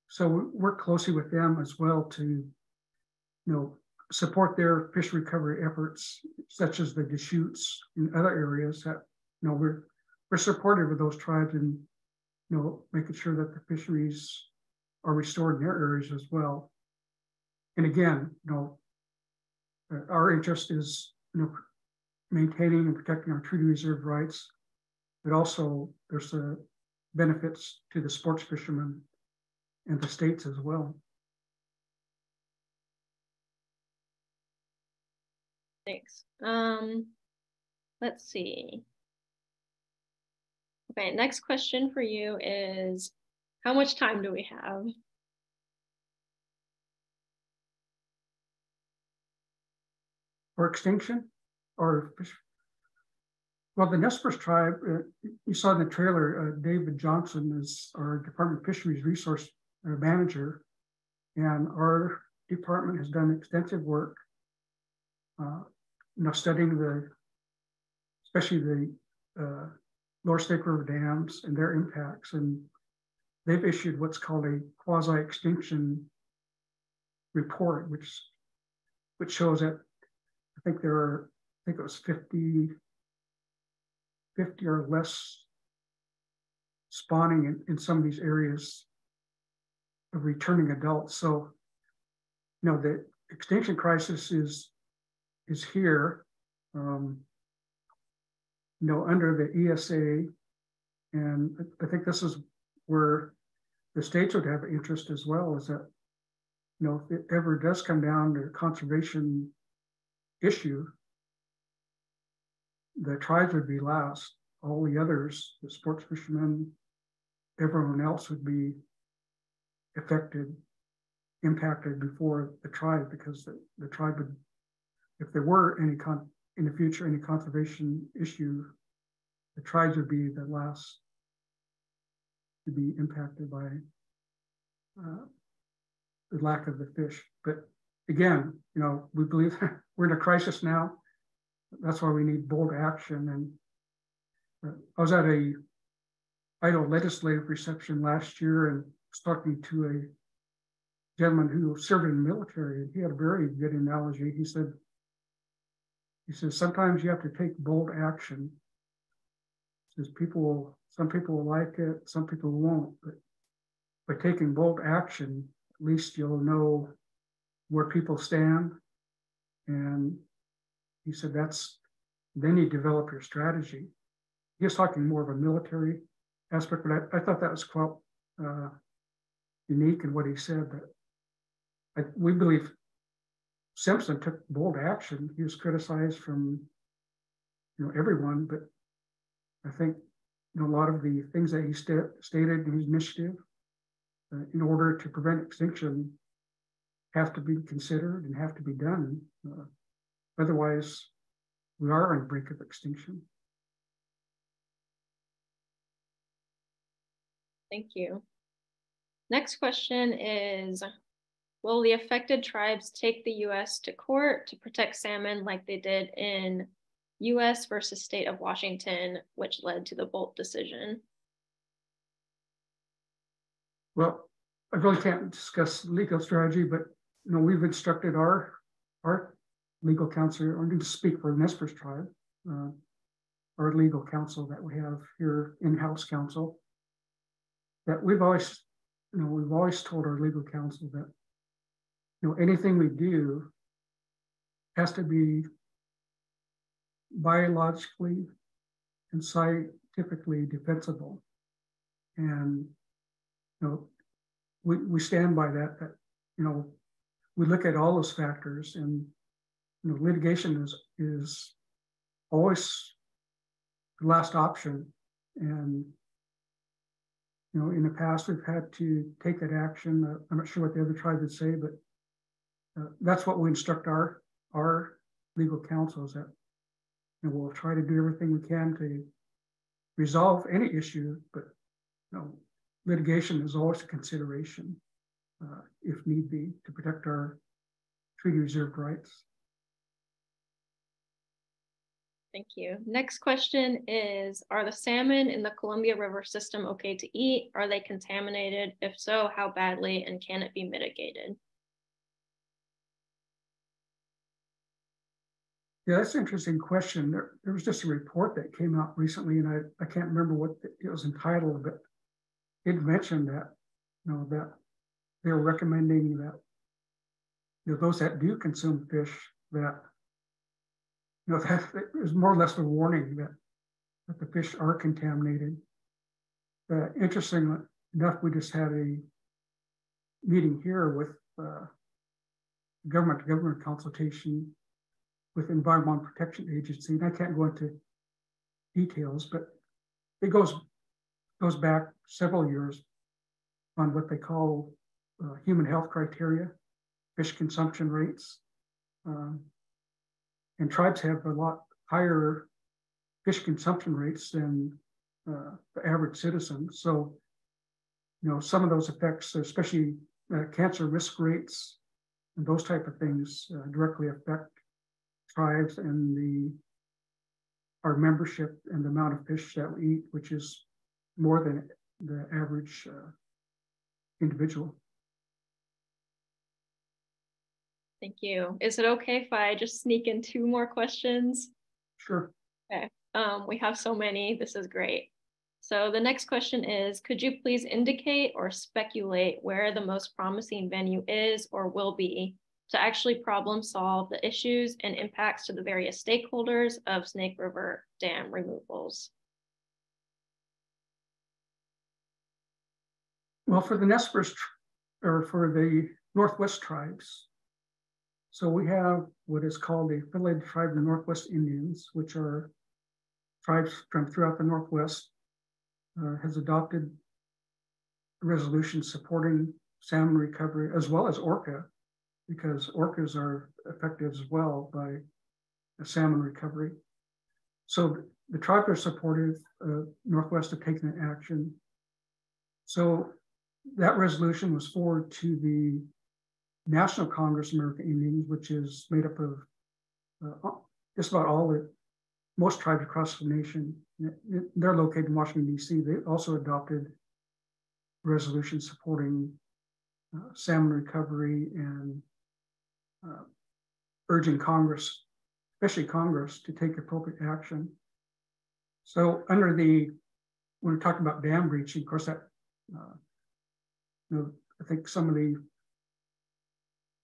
So we work closely with them as well to, you know, support their fish recovery efforts, such as the Deschutes and other areas that, you know, we're, we're supportive of those tribes and you know, making sure that the fisheries are restored in their areas as well. And again, you know, our interest is, you know, maintaining and protecting our treaty reserve rights, but also there's the benefits to the sports fishermen and the states as well. Thanks. Um, let's see. Okay, next question for you is how much time do we have? For extinction or. Well, the Nez tribe, uh, you saw in the trailer, uh, David Johnson is our Department of Fisheries Resource uh, Manager. And our department has done extensive work, uh, you know, studying the, especially the uh, Lower Snake River dams and their impacts. And they've issued what's called a quasi-extinction report, which which shows that I think there are, think it was 50, 50 or less spawning in, in some of these areas of returning adults. So, you know, the extinction crisis is is here. Um, you know, under the ESA, and I think this is where the states would have interest as well. Is that you know, if it ever does come down to a conservation issue, the tribes would be last. All the others, the sports fishermen, everyone else would be affected, impacted before the tribe because the, the tribe would, if there were any con in the future, any conservation issue, the tribes would be the last to be impacted by uh, the lack of the fish. But again, you know, we believe we're in a crisis now. That's why we need bold action. And uh, I was at a Idaho legislative reception last year and was talking to a gentleman who served in the military. He had a very good analogy. He said, he says, sometimes you have to take bold action. He says people, some people will like it, some people won't, but by taking bold action, at least you'll know where people stand. And he said that's then you develop your strategy. He was talking more of a military aspect, but I, I thought that was quite uh, unique in what he said. That I, we believe Simpson took bold action. He was criticized from you know everyone, but I think you know, a lot of the things that he st- stated in his initiative uh, in order to prevent extinction have to be considered and have to be done. Uh, otherwise, we are on the brink of extinction. Thank you. Next question is, will the affected tribes take the US to court to protect salmon like they did in US versus state of Washington, which led to the Boldt decision? Well, I really can't discuss legal strategy, but you know, we've instructed our our legal counsel, going to speak for the Nez tribe, uh, our legal counsel that we have here, in-house counsel, that we've always, you know, we've always told our legal counsel that, you know, anything we do has to be biologically and scientifically defensible. And you know, we, we stand by that, that, you know, we look at all those factors and, you know, litigation is, is always the last option. And, you know, in the past, we've had to take that action. Uh, I'm not sure what the other tribe would say, but uh, that's what we instruct our, our legal counsel is that, and we'll try to do everything we can to resolve any issue, but you know, litigation is always a consideration, uh, if need be, to protect our treaty reserved rights. Thank you. Next question is, are the salmon in the Columbia River system okay to eat? Are they contaminated? If so, how badly and can it be mitigated? Yeah, that's an interesting question. There, there was just a report that came out recently, and I, I can't remember what it was entitled, but it mentioned that, you know, that they're recommending that you know, those that do consume fish, that you know, that is more or less a warning that, that the fish are contaminated. Uh, interesting enough, we just had a meeting here with uh, government to government consultation with Environmental Protection Agency, and I can't go into details, but it goes goes back several years on what they call uh, human health criteria, fish consumption rates. Um, and tribes have a lot higher fish consumption rates than uh, the average citizen. So, you know, some of those effects, especially uh, cancer risk rates and those type of things, uh, directly affect tribes and the our membership and the amount of fish that we eat, which is more than the average uh, individual. Thank you. Is it okay if I just sneak in two more questions? Sure. Okay. Um, we have so many. This is great. So the next question is, could you please indicate or speculate where the most promising venue is or will be to actually problem solve the issues and impacts to the various stakeholders of Snake River Dam removals? Well, for the Nez Perce or for the Northwest tribes, so we have what is called the affiliated tribe of the Northwest Indians, which are tribes from throughout the Northwest, uh, has adopted a resolution supporting salmon recovery as well as orca, because orcas are affected as well by salmon recovery. So the tribe are supportive, uh, Northwest have taken action. So that resolution was forwarded to the National Congress of American Indians, which is made up of uh, just about all the most tribes across the nation. They're located in Washington, D.C. They also adopted resolutions supporting uh, salmon recovery and uh, urging Congress, especially Congress, to take appropriate action. So, under the when we're talking about dam breaching, of course, that uh, you know, I think some of the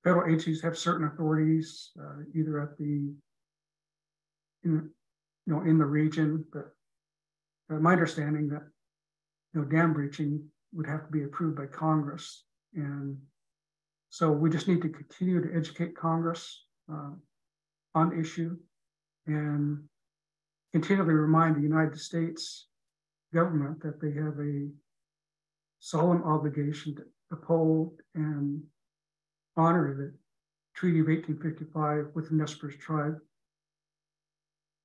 federal agencies have certain authorities, uh, either at the, in, you know, in the region, but my understanding that, you know, dam breaching would have to be approved by Congress. And so we just need to continue to educate Congress uh, on issue and continually remind the United States government that they have a solemn obligation to uphold and honor the Treaty of 1855 with the Nez Perce tribe.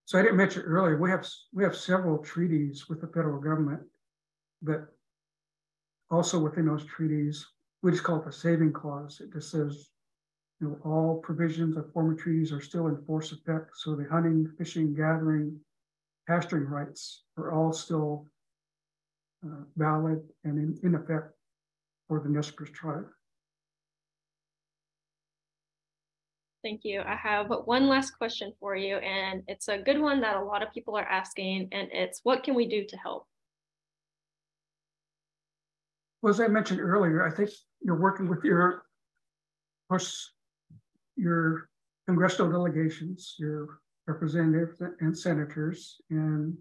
So I didn't mention earlier, we have we have several treaties with the federal government, but also within those treaties, we just call it the saving clause. It just says, you know, all provisions of former treaties are still in force effect. So the hunting, fishing, gathering, pasturing rights are all still uh, valid and in, in effect for the Nez Perce tribe. Thank you. I have one last question for you, and it's a good one that a lot of people are asking, and it's what can we do to help? Well, as I mentioned earlier, I think you're working with your, course, your congressional delegations, your representatives and senators, and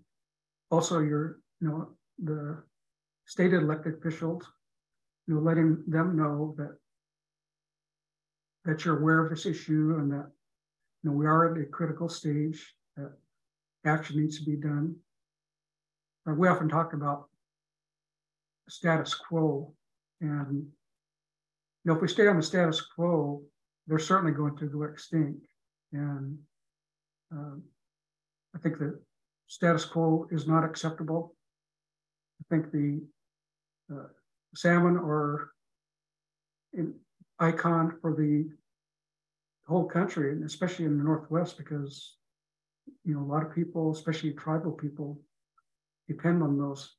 also your, you know, the state elected officials, you know, letting them know that that you're aware of this issue and that you know we are at a critical stage that action needs to be done. Uh, we often talk about status quo, and you know if we stay on the status quo, they're certainly going to go extinct. And uh, I think the status quo is not acceptable. I think the uh, salmon are an icon for the whole country, and especially in the Northwest, because you know a lot of people, especially tribal people, depend on those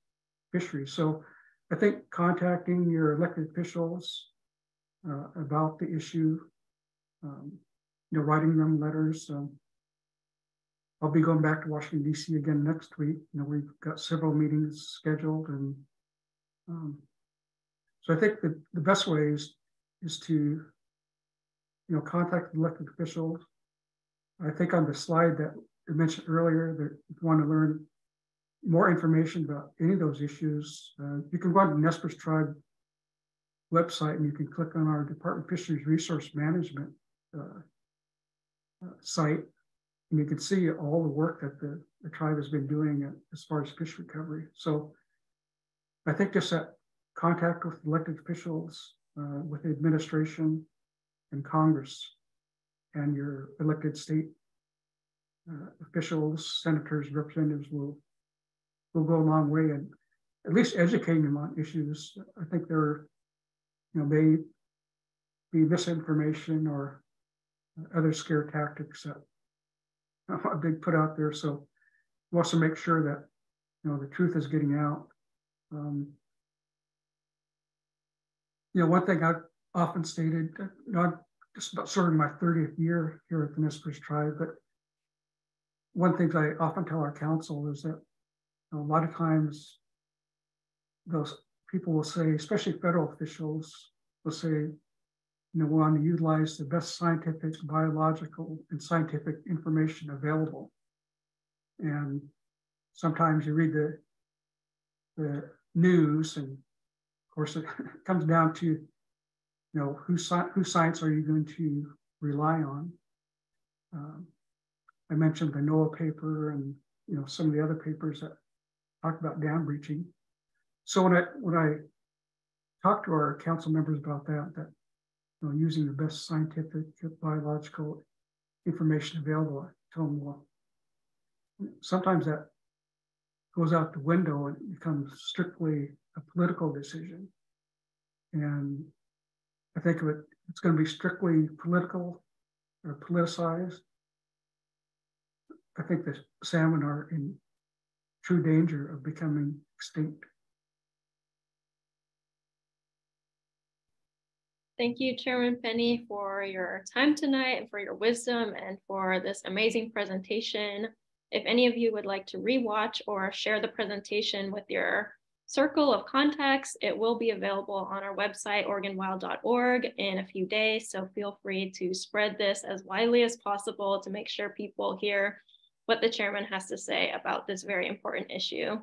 fisheries. So I think contacting your elected officials uh, about the issue, um, you know, writing them letters. Um, I'll be going back to Washington D.C. again next week. You know, we've got several meetings scheduled, and um, so I think that the best way is is to you know contact elected officials. I think on the slide that I mentioned earlier that if you want to learn more information about any of those issues, uh, you can go on the Nez Perce Tribe website and you can click on our Department of Fisheries Resource Management uh, uh, site, and you can see all the work that the, the tribe has been doing as far as fish recovery. So I think just that contact with elected officials, uh, with the administration and Congress and your elected state uh, officials, senators, representatives will will go a long way and at least educating them on issues. I think there, you know, may be misinformation or other scare tactics that are being put out there. So we also make sure that you know the truth is getting out. Um, you know, one thing I've often stated, not just about serving my 30th year here at the Nez Tribe, but one thing I often tell our council is that you know, a lot of times those people will say, especially federal officials, will say, you know, we want to utilize the best scientific, biological, and scientific information available. And sometimes you read the the news, and of course it comes down to, you know, whose whose science are you going to rely on? Um, I mentioned the NOAA paper and you know some of the other papers that talk about dam breaching. So when I when I talk to our council members about that, that you know, using the best scientific biological information available, I tell them, well, sometimes that goes out the window and becomes strictly a political decision. And I think it, it's going to be strictly political or politicized. I think the salmon are in true danger of becoming extinct. Thank you, Chairman Penney, for your time tonight and for your wisdom and for this amazing presentation. If any of you would like to rewatch or share the presentation with your circle of contacts, it will be available on our website, OregonWild.org, in a few days. So feel free to spread this as widely as possible to make sure people hear what the chairman has to say about this very important issue.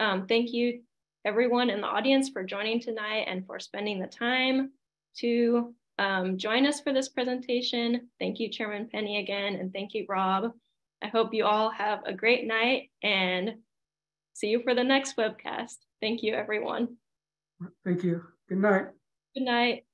Um, thank you everyone in the audience for joining tonight and for spending the time to um, join us for this presentation. Thank you, Chairman Penney again, and thank you, Rob. I hope you all have a great night and see you for the next webcast. Thank you, everyone. Thank you. Good night. Good night.